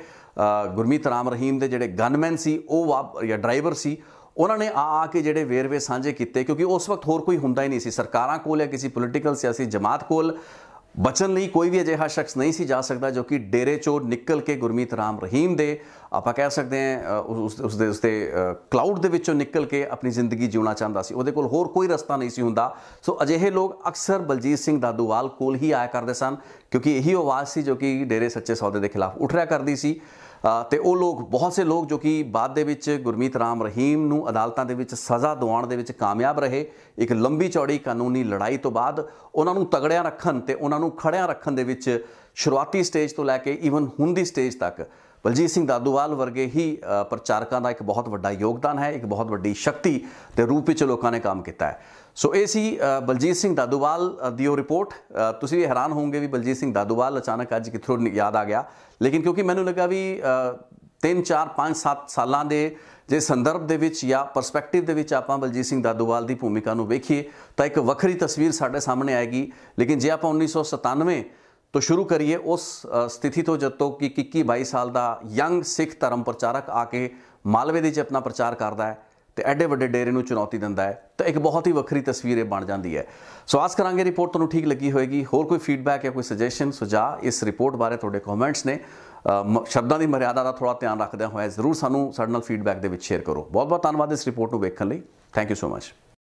ਗੁਰਮੀਤ ਰਾਮ ਰਹੀਮ ਦੇ ਜਿਹੜੇ ਗਨਮੈਨ ਸੀ, ਉਹ ਜਾਂ ਡਰਾਈਵਰ ਸੀ, ਉਹਨਾਂ ਨੇ ਆ ਆ ਕੇ ਜਿਹੜੇ ਵੇਰਵੇ ਸਾਂਝੇ ਕੀਤੇ, ਕਿਉਂਕਿ ਉਸ ਵਕਤ ਹੋਰ ਕੋਈ ਹੁੰਦਾ ਹੀ ਨਹੀਂ ਸੀ। ਸਰਕਾਰਾਂ ਕੋਲ ਜਾਂ ਕਿਸੇ ਪੋਲੀਟੀਕਲ ਸਿਆਸੀ ਜਮਾਤ ਕੋਲ ਬਚਣ ਲਈ ਕੋਈ ਵੀ ਅਜਿਹਾ ਸ਼ਖਸ ਨਹੀਂ ਸੀ ਜਾ ਸਕਦਾ ਜੋ ਕਿ ਡੇਰੇ ਚੋਂ ਨਿਕਲ ਕੇ ਗੁਰਮੀਤ ਰਾਮ ਰਹੀਮ ਦੇ, ਆਪਾਂ ਕਹਿ ਸਕਦੇ ਹਾਂ ਉਸ ਉਸ ਦੇ ਉਸ ਕਲਾਊਡ ਦੇ ਵਿੱਚੋਂ ਨਿਕਲ ਕੇ ਆਪਣੀ ਜ਼ਿੰਦਗੀ ਜਿਉਣਾ ਚਾਹੁੰਦਾ ਸੀ। ਉਹਦੇ ਕੋਲ ਹੋਰ ਕੋਈ ਰਸਤਾ ਨਹੀਂ ਸੀ ਹੁੰਦਾ। ਸੋ ਅਜਿਹੇ ਲੋਕ ਅਕਸਰ ਬਲਜੀਤ ਸਿੰਘ ਦਾਦੂਵਾਲ ਕੋਲ ਹੀ ਆਇਆ ਕਰਦੇ ਸਨ, ਕਿਉਂਕਿ ਇਹੀ ਆਵਾਜ਼ ਸੀ ਜੋ ਕਿ ਡੇਰੇ ਸੱਚੇ ਸੌਦੇ ਦੇ ਖਿਲਾਫ ਉੱਠ ਰਿਹਾ ਕਰਦੀ ਸੀ। ਤੇ ਉਹ ਲੋਕ, ਬਹੁਤ ਸੇ ਲੋਕ ਜੋ ਕਿ ਬਾਅਦ ਦੇ ਵਿੱਚ ਗੁਰਮੀਤ ਰਾਮ ਰਹੀਮ ਨੂੰ ਅਦਾਲਤਾਂ ਦੇ ਵਿੱਚ ਸਜ਼ਾ ਦਿਵਾਉਣ ਦੇ ਵਿੱਚ ਕਾਮਯਾਬ ਰਹੇ। ਇੱਕ ਲੰਬੀ ਚੌੜੀ ਕਾਨੂੰਨੀ ਲੜਾਈ ਤੋਂ ਬਾਅਦ ਉਹਨਾਂ ਨੂੰ ਤਗੜਿਆਂ ਰੱਖਣ ਤੇ ਉਹਨਾਂ ਨੂੰ ਖੜਿਆਂ ਰੱਖਣ ਦੇ ਵਿੱਚ ਸ਼ੁਰੂਆਤੀ ਸਟੇਜ ਤੋਂ ਲੈ ਕੇ ਈਵਨ ਹੁਣ ਦੀ ਸਟੇਜ ਤੱਕ ਬਲਜੀਤ ਸਿੰਘ ਦਾਦੂਵਾਲ ਵਰਗੇ ਹੀ ਪ੍ਰਚਾਰਕਾਂ ਦਾ ਇੱਕ ਬਹੁਤ ਵੱਡਾ ਯੋਗਦਾਨ ਹੈ, ਇੱਕ ਬਹੁਤ ਵੱਡੀ ਸ਼ਕਤੀ ਦੇ ਰੂਪ ਵਿੱਚ ਲੋਕਾਂ ਨੇ ਕੰਮ ਕੀਤਾ ਹੈ। ਸੋ ਇਹ ਸੀ ਬਲਜੀਤ ਸਿੰਘ ਦਾਦੂਵਾਲ ਦੀ ਉਹ ਰਿਪੋਰਟ। ਤੁਸੀਂ ਵੀ ਹੈਰਾਨ ਹੋਵੋਗੇ ਵੀ ਬਲਜੀਤ ਸਿੰਘ ਦਾਦੂਵਾਲ ਅਚਾਨਕ ਅੱਜ ਕਿੱਥੋਂ ਯਾਦ ਆ ਗਿਆ। ਲੇਕਿਨ ਕਿਉਂਕਿ ਮੈਨੂੰ ਲੱਗਾ ਵੀ 3 4 5 7 ਸਾਲਾਂ ਦੇ ਜੇ ਸੰਦਰਭ ਦੇ ਵਿੱਚ ਜਾਂ ਪਰਸਪੈਕਟਿਵ ਦੇ ਵਿੱਚ ਆਪਾਂ ਬਲਜੀਤ ਸਿੰਘ ਦਾਦੂਵਾਲ ਦੀ ਭੂਮਿਕਾ ਨੂੰ ਵੇਖੀਏ, ਤਾਂ ਇੱਕ ਵੱਖਰੀ ਤਸਵੀਰ ਸਾਡੇ ਸਾਹਮਣੇ ਆਏਗੀ। ਲੇਕਿਨ ਜੇ ਆਪਾਂ 1997 ਤੋਂ ਸ਼ੁਰੂ ਕਰੀਏ ਉਸ ਸਥਿਤੀ ਤੋਂ ਜਦ ਤੋਂ ਕਿ 21 22 ਸਾਲ ਦਾ ਯੰਗ ਸਿੱਖ ਧਰਮ ਪ੍ਰਚਾਰਕ ਆ ਕੇ ਮਾਲਵੇ ਦੇ ਵਿੱਚ ਆਪਣਾ ਪ੍ਰਚਾਰ ਕਰਦਾ ਹੈ ਤੇ ਐਡੇ ਵੱਡੇ ਡੇਰੇ ਨੂੰ ਚੁਣੌਤੀ ਦਿੰਦਾ ਹੈ ਤਾਂ ਇੱਕ ਬਹੁਤ ਹੀ ਵੱਖਰੀ ਤਸਵੀਰ ਇਹ ਬਣ ਜਾਂਦੀ ਹੈ ਸੋ ਆਸ ਕਰਾਂਗੇ ਰਿਪੋਰਟ ਤੁਹਾਨੂੰ ਠੀਕ ਲੱਗੀ ਹੋਵੇਗੀ ਹੋਰ ਕੋਈ ਫੀਡਬੈਕ ਜਾਂ ਕੋਈ ਸੁਜੈਸ਼ਨ ਸੁਝਾਅ ਇਸ ਰਿਪੋਰਟ ਬਾਰੇ ਤੁਹਾਡੇ ਕਮੈਂਟਸ ਨੇ ਸ਼ਬਦਾਂ ਦੀ ਮਰਿਆਦਾ ਦਾ ਥੋੜਾ ਧਿਆਨ ਰੱਖਦਿਆਂ ਹੋਇਆ ਜ਼ਰੂਰ ਸਾਨੂੰ ਸਾਡੇ ਨਾਲ ਫੀਡਬੈਕ ਦੇ ਵਿੱਚ ਸ਼ੇਅਰ ਕਰੋ ਬਹੁਤ ਬਹੁਤ ਧੰਨਵਾਦ ਇਸ ਰਿਪੋਰਟ ਨੂੰ ਵੇਖਣ ਲਈ ਥੈਂਕ ਯੂ ਸੋ ਮਚ